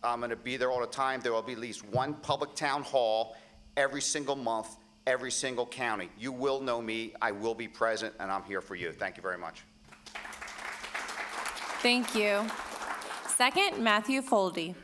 I'm going to be there all the time. There will be at least one public town hall every single month, every single county. You will know me, I will be present, and I'm here for you. Thank you very much. Thank you. Second, Matthew Foldy.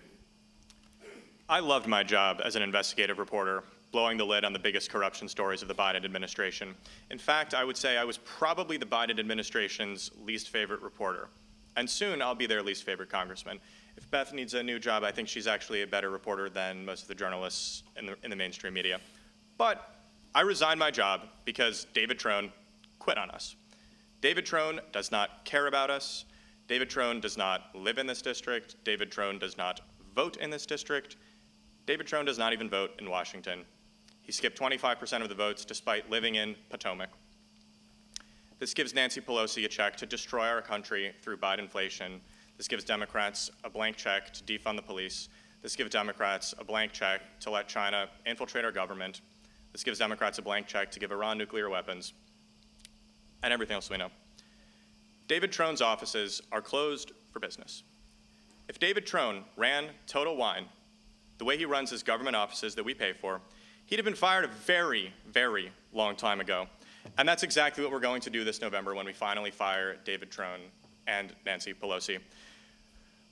I loved my job as an investigative reporter, blowing the lid on the biggest corruption stories of the Biden administration. In fact, I would say I was probably the Biden administration's least favorite reporter. And soon I'll be their least favorite congressman. If Beth needs a new job, I think she's actually a better reporter than most of the journalists in the, in the mainstream media. But I resigned my job because David Trone quit on us. David Trone does not care about us. David Trone does not live in this district. David Trone does not vote in this district. David Trone does not even vote in Washington. He skipped 25% of the votes despite living in Potomac. This gives Nancy Pelosi a check to destroy our country through Bidenflation. This gives Democrats a blank check to defund the police. This gives Democrats a blank check to let China infiltrate our government. This gives Democrats a blank check to give Iran nuclear weapons and everything else we know. David Trone's offices are closed for business. If David Trone ran Total Wine the way he runs his government offices that we pay for, he'd have been fired a very, very long time ago. And that's exactly what we're going to do this November when we finally fire David Trone and Nancy Pelosi.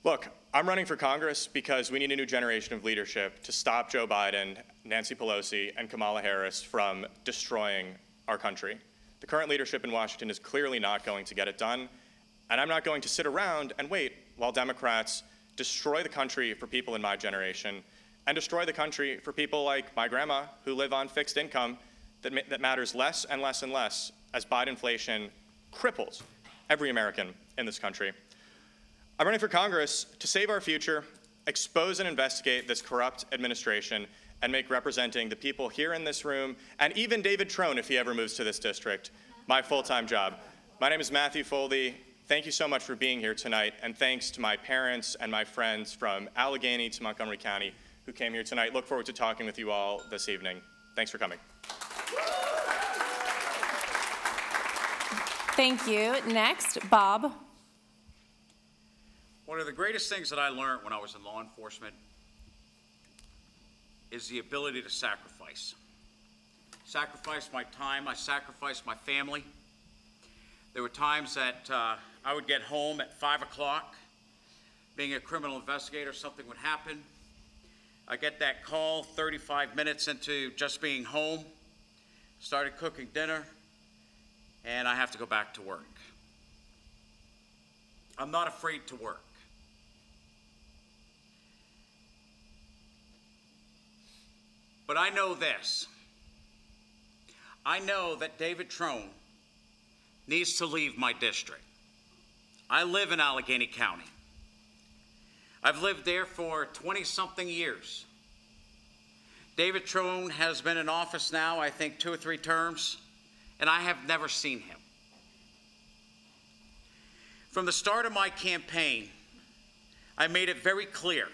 Look, I'm running for Congress because we need a new generation of leadership to stop Joe Biden, Nancy Pelosi, and Kamala Harris from destroying our country. The current leadership in Washington is clearly not going to get it done, and I'm not going to sit around and wait while Democrats destroy the country for people in my generation and destroy the country for people like my grandma who live on fixed income that, ma- that matters less and less and less as Bidenflation cripples every American in this country. I'm running for Congress to save our future, expose and investigate this corrupt administration, and make representing the people here in this room, and even David Trone, if he ever moves to this district, my full time job. My name is Matthew Foldy. Thank you so much for being here tonight, and thanks to my parents and my friends from Allegany to Montgomery County who came here tonight. Look forward to talking with you all this evening. Thanks for coming. Thank you. Next, Bob. One of the greatest things that I learned when I was in law enforcement is the ability to sacrifice. Sacrifice my time, I sacrificed my family. There were times that uh, I would get home at 5 o'clock. Being a criminal investigator, something would happen. I get that call 35 minutes into just being home, started cooking dinner, and I have to go back to work. I'm not afraid to work. But I know this. I know that David Trone needs to leave my district. I live in Allegany County. I've lived there for 20 something years. David Trone has been in office now, I think, two or three terms, and I have never seen him. From the start of my campaign, I made it very clear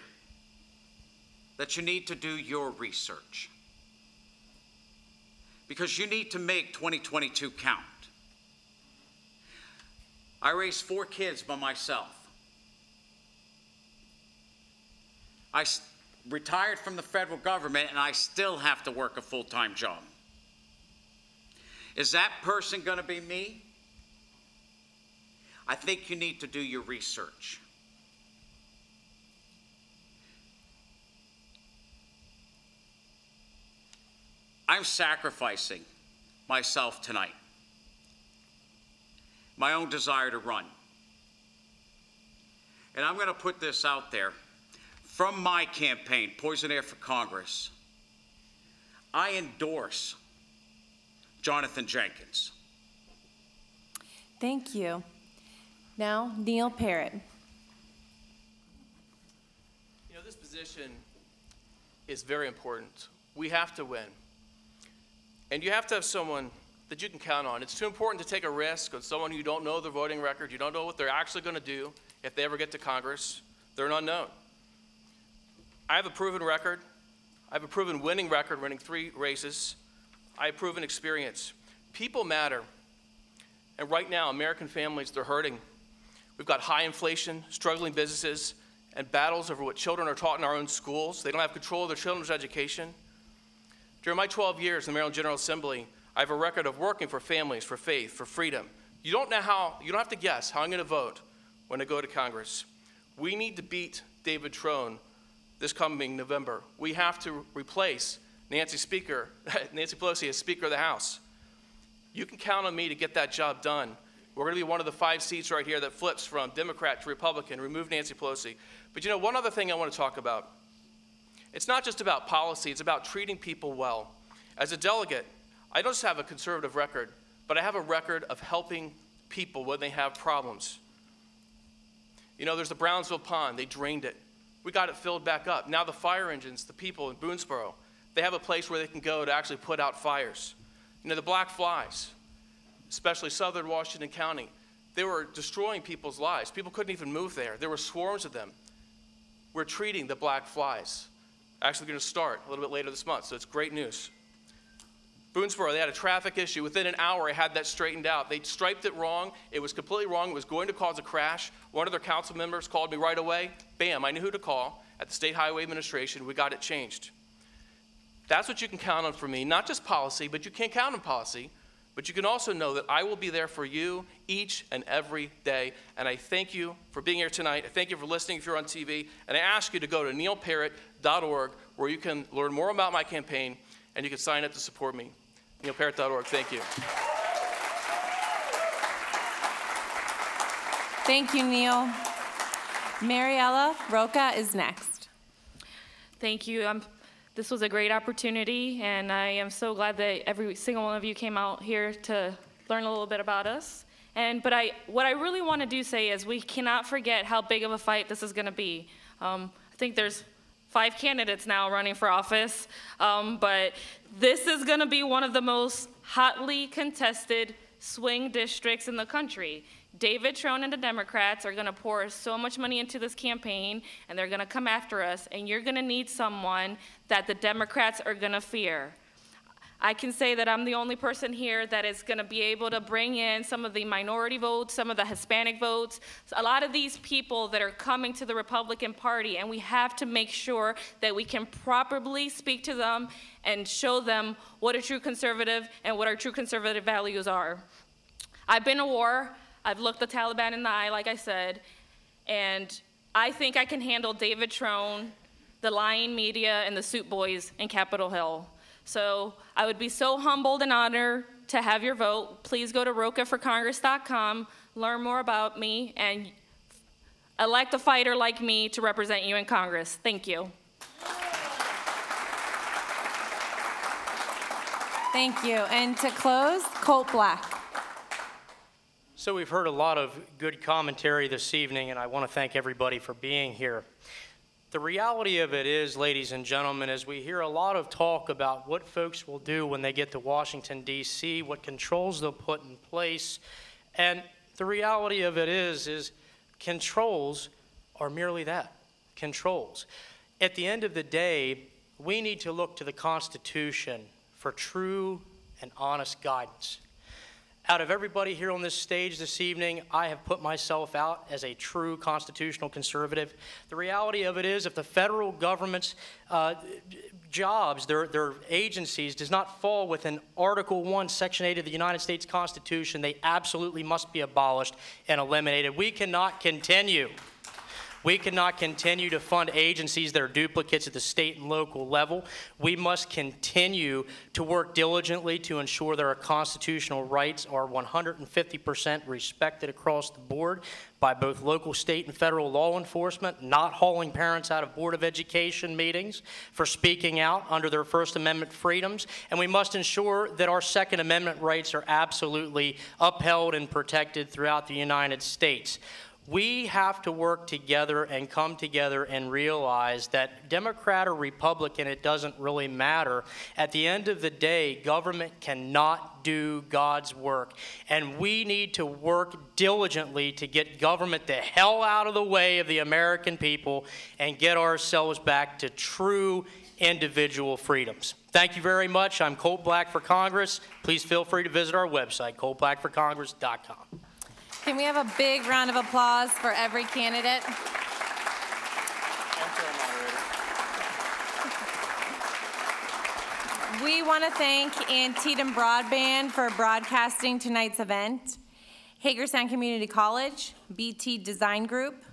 that you need to do your research because you need to make 2022 count. I raised four kids by myself. I retired from the federal government and I still have to work a full time job. Is that person going to be me? I think you need to do your research. I'm sacrificing myself tonight, my own desire to run. And I'm going to put this out there from my campaign, Poissonnier for Congress. I endorse Jonathan Jenkins. Thank you. Now, Neil Parrott. You know, this position is very important. We have to win. And you have to have someone that you can count on. It's too important to take a risk on someone you don't know their voting record, you don't know what they're actually going to do if they ever get to Congress. They're an unknown. I have a proven record. I have a proven winning record, winning three races. I have proven experience. People matter. And right now, American families, they're hurting. We've got high inflation, struggling businesses, and battles over what children are taught in our own schools. They don't have control of their children's education. During my 12 years in the Maryland General Assembly, I have a record of working for families, for faith, for freedom. You don't know how, you don't have to guess how I'm going to vote when I go to Congress. We need to beat David Trone this coming November. We have to replace Nancy Speaker, Nancy Pelosi as Speaker of the House. You can count on me to get that job done. We're going to be one of the five seats right here that flips from Democrat to Republican, remove Nancy Pelosi. But you know, one other thing I want to talk about. It's not just about policy, it's about treating people well. As a delegate, I don't just have a conservative record, but I have a record of helping people when they have problems. You know, there's the Brownsville Pond, they drained it. We got it filled back up. Now the fire engines, the people in Boonsboro, they have a place where they can go to actually put out fires. You know, the black flies, especially southern Washington County, they were destroying people's lives. People couldn't even move there. There were swarms of them. We're treating the black flies. Actually, going to start a little bit later this month, so it's great news. Boonsboro, they had a traffic issue. Within an hour, I had that straightened out. They striped it wrong. It was completely wrong. It was going to cause a crash. One of their council members called me right away. Bam, I knew who to call at the State Highway Administration. We got it changed. That's what you can count on from me. Not just policy, but you can't count on policy. But you can also know that I will be there for you each and every day. And I thank you for being here tonight. I thank you for listening if you're on TV. And I ask you to go to neilparrott.org where you can learn more about my campaign and you can sign up to support me. neilparrott.org. Thank you. Thank you, Neil. Mariela Roca is next. Thank you. Um, this was a great opportunity, and I am so glad that every single one of you came out here to learn a little bit about us. And but I, what I really want to do say is we cannot forget how big of a fight this is going to be. Um, I think there's five candidates now running for office, um, but this is going to be one of the most hotly contested swing districts in the country. David Trone and the Democrats are going to pour so much money into this campaign, and they're going to come after us, and you're going to need someone that the Democrats are going to fear. I can say that I'm the only person here that is going to be able to bring in some of the minority votes, some of the Hispanic votes, a lot of these people that are coming to the Republican Party, and we have to make sure that we can properly speak to them and show them what a true conservative and what our true conservative values are. I've been to war. I've looked the Taliban in the eye, like I said, and I think I can handle David Trone, the lying media, and the suit boys in Capitol Hill. So I would be so humbled and honored to have your vote. Please go to rocaforcongress.com, learn more about me, and elect a fighter like me to represent you in Congress. Thank you. Thank you. And to close, Colt Black. So we've heard a lot of good commentary this evening, and I want to thank everybody for being here. The reality of it is, ladies and gentlemen, is we hear a lot of talk about what folks will do when they get to Washington, D.C., what controls they'll put in place. And the reality of it is, is controls are merely that, controls. At the end of the day, we need to look to the Constitution for true and honest guidance. Out of everybody here on this stage this evening, I have put myself out as a true constitutional conservative. The reality of it is, if the federal government's uh, jobs, their, their agencies, does not fall within Article 1, Section 8 of the United States Constitution, they absolutely must be abolished and eliminated. We cannot continue. We cannot continue to fund agencies that are duplicates at the state and local level. We must continue to work diligently to ensure that our constitutional rights are 150% respected across the board by both local, state, and federal law enforcement, not hauling parents out of Board of Education meetings for speaking out under their First Amendment freedoms. And we must ensure that our Second Amendment rights are absolutely upheld and protected throughout the United States. We have to work together and come together and realize that Democrat or Republican, it doesn't really matter. At the end of the day, government cannot do God's work. And we need to work diligently to get government the hell out of the way of the American people and get ourselves back to true individual freedoms. Thank you very much. I'm Colt Black for Congress. Please feel free to visit our website, coltblackforcongress.com. Can we have a big round of applause for every candidate? We want to thank Antietam Broadband for broadcasting tonight's event, Hagerstown Community College, BT Design Group,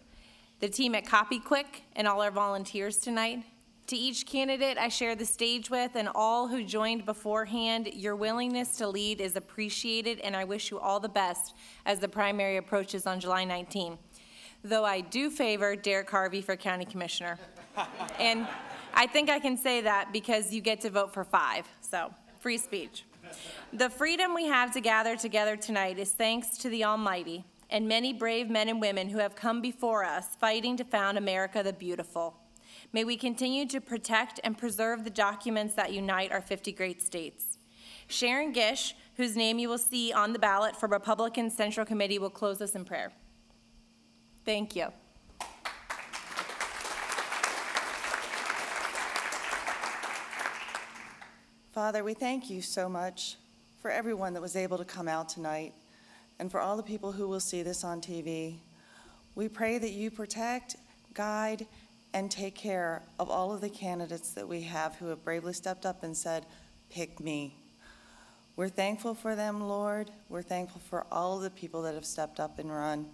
the team at CopyQuick, and all our volunteers tonight. To each candidate I share the stage with and all who joined beforehand, your willingness to lead is appreciated, and I wish you all the best as the primary approaches on July 19. Though I do favor Derek Harvey for County Commissioner. And I think I can say that because you get to vote for five, so free speech. The freedom we have to gather together tonight is thanks to the Almighty and many brave men and women who have come before us fighting to found America the beautiful. May we continue to protect and preserve the documents that unite our 50 great states. Sharon Gish, whose name you will see on the ballot for Republican Central Committee, will close us in prayer. Thank you. Father, we thank you so much for everyone that was able to come out tonight and for all the people who will see this on TV. We pray that you protect, guide, and take care of all of the candidates that we have who have bravely stepped up and said, pick me. We're thankful for them, Lord. We're thankful for all of the people that have stepped up and run.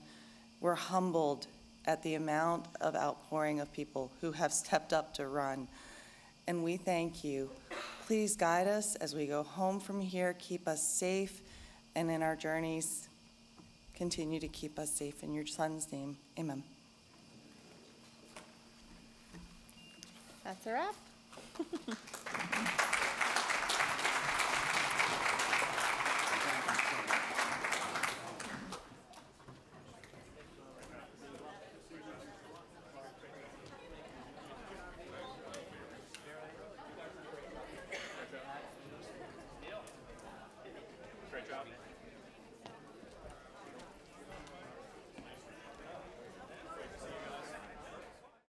We're humbled at the amount of outpouring of people who have stepped up to run. And we thank you. Please guide us as we go home from here. Keep us safe and in our journeys. Continue to keep us safe in your son's name. Amen. That's a wrap.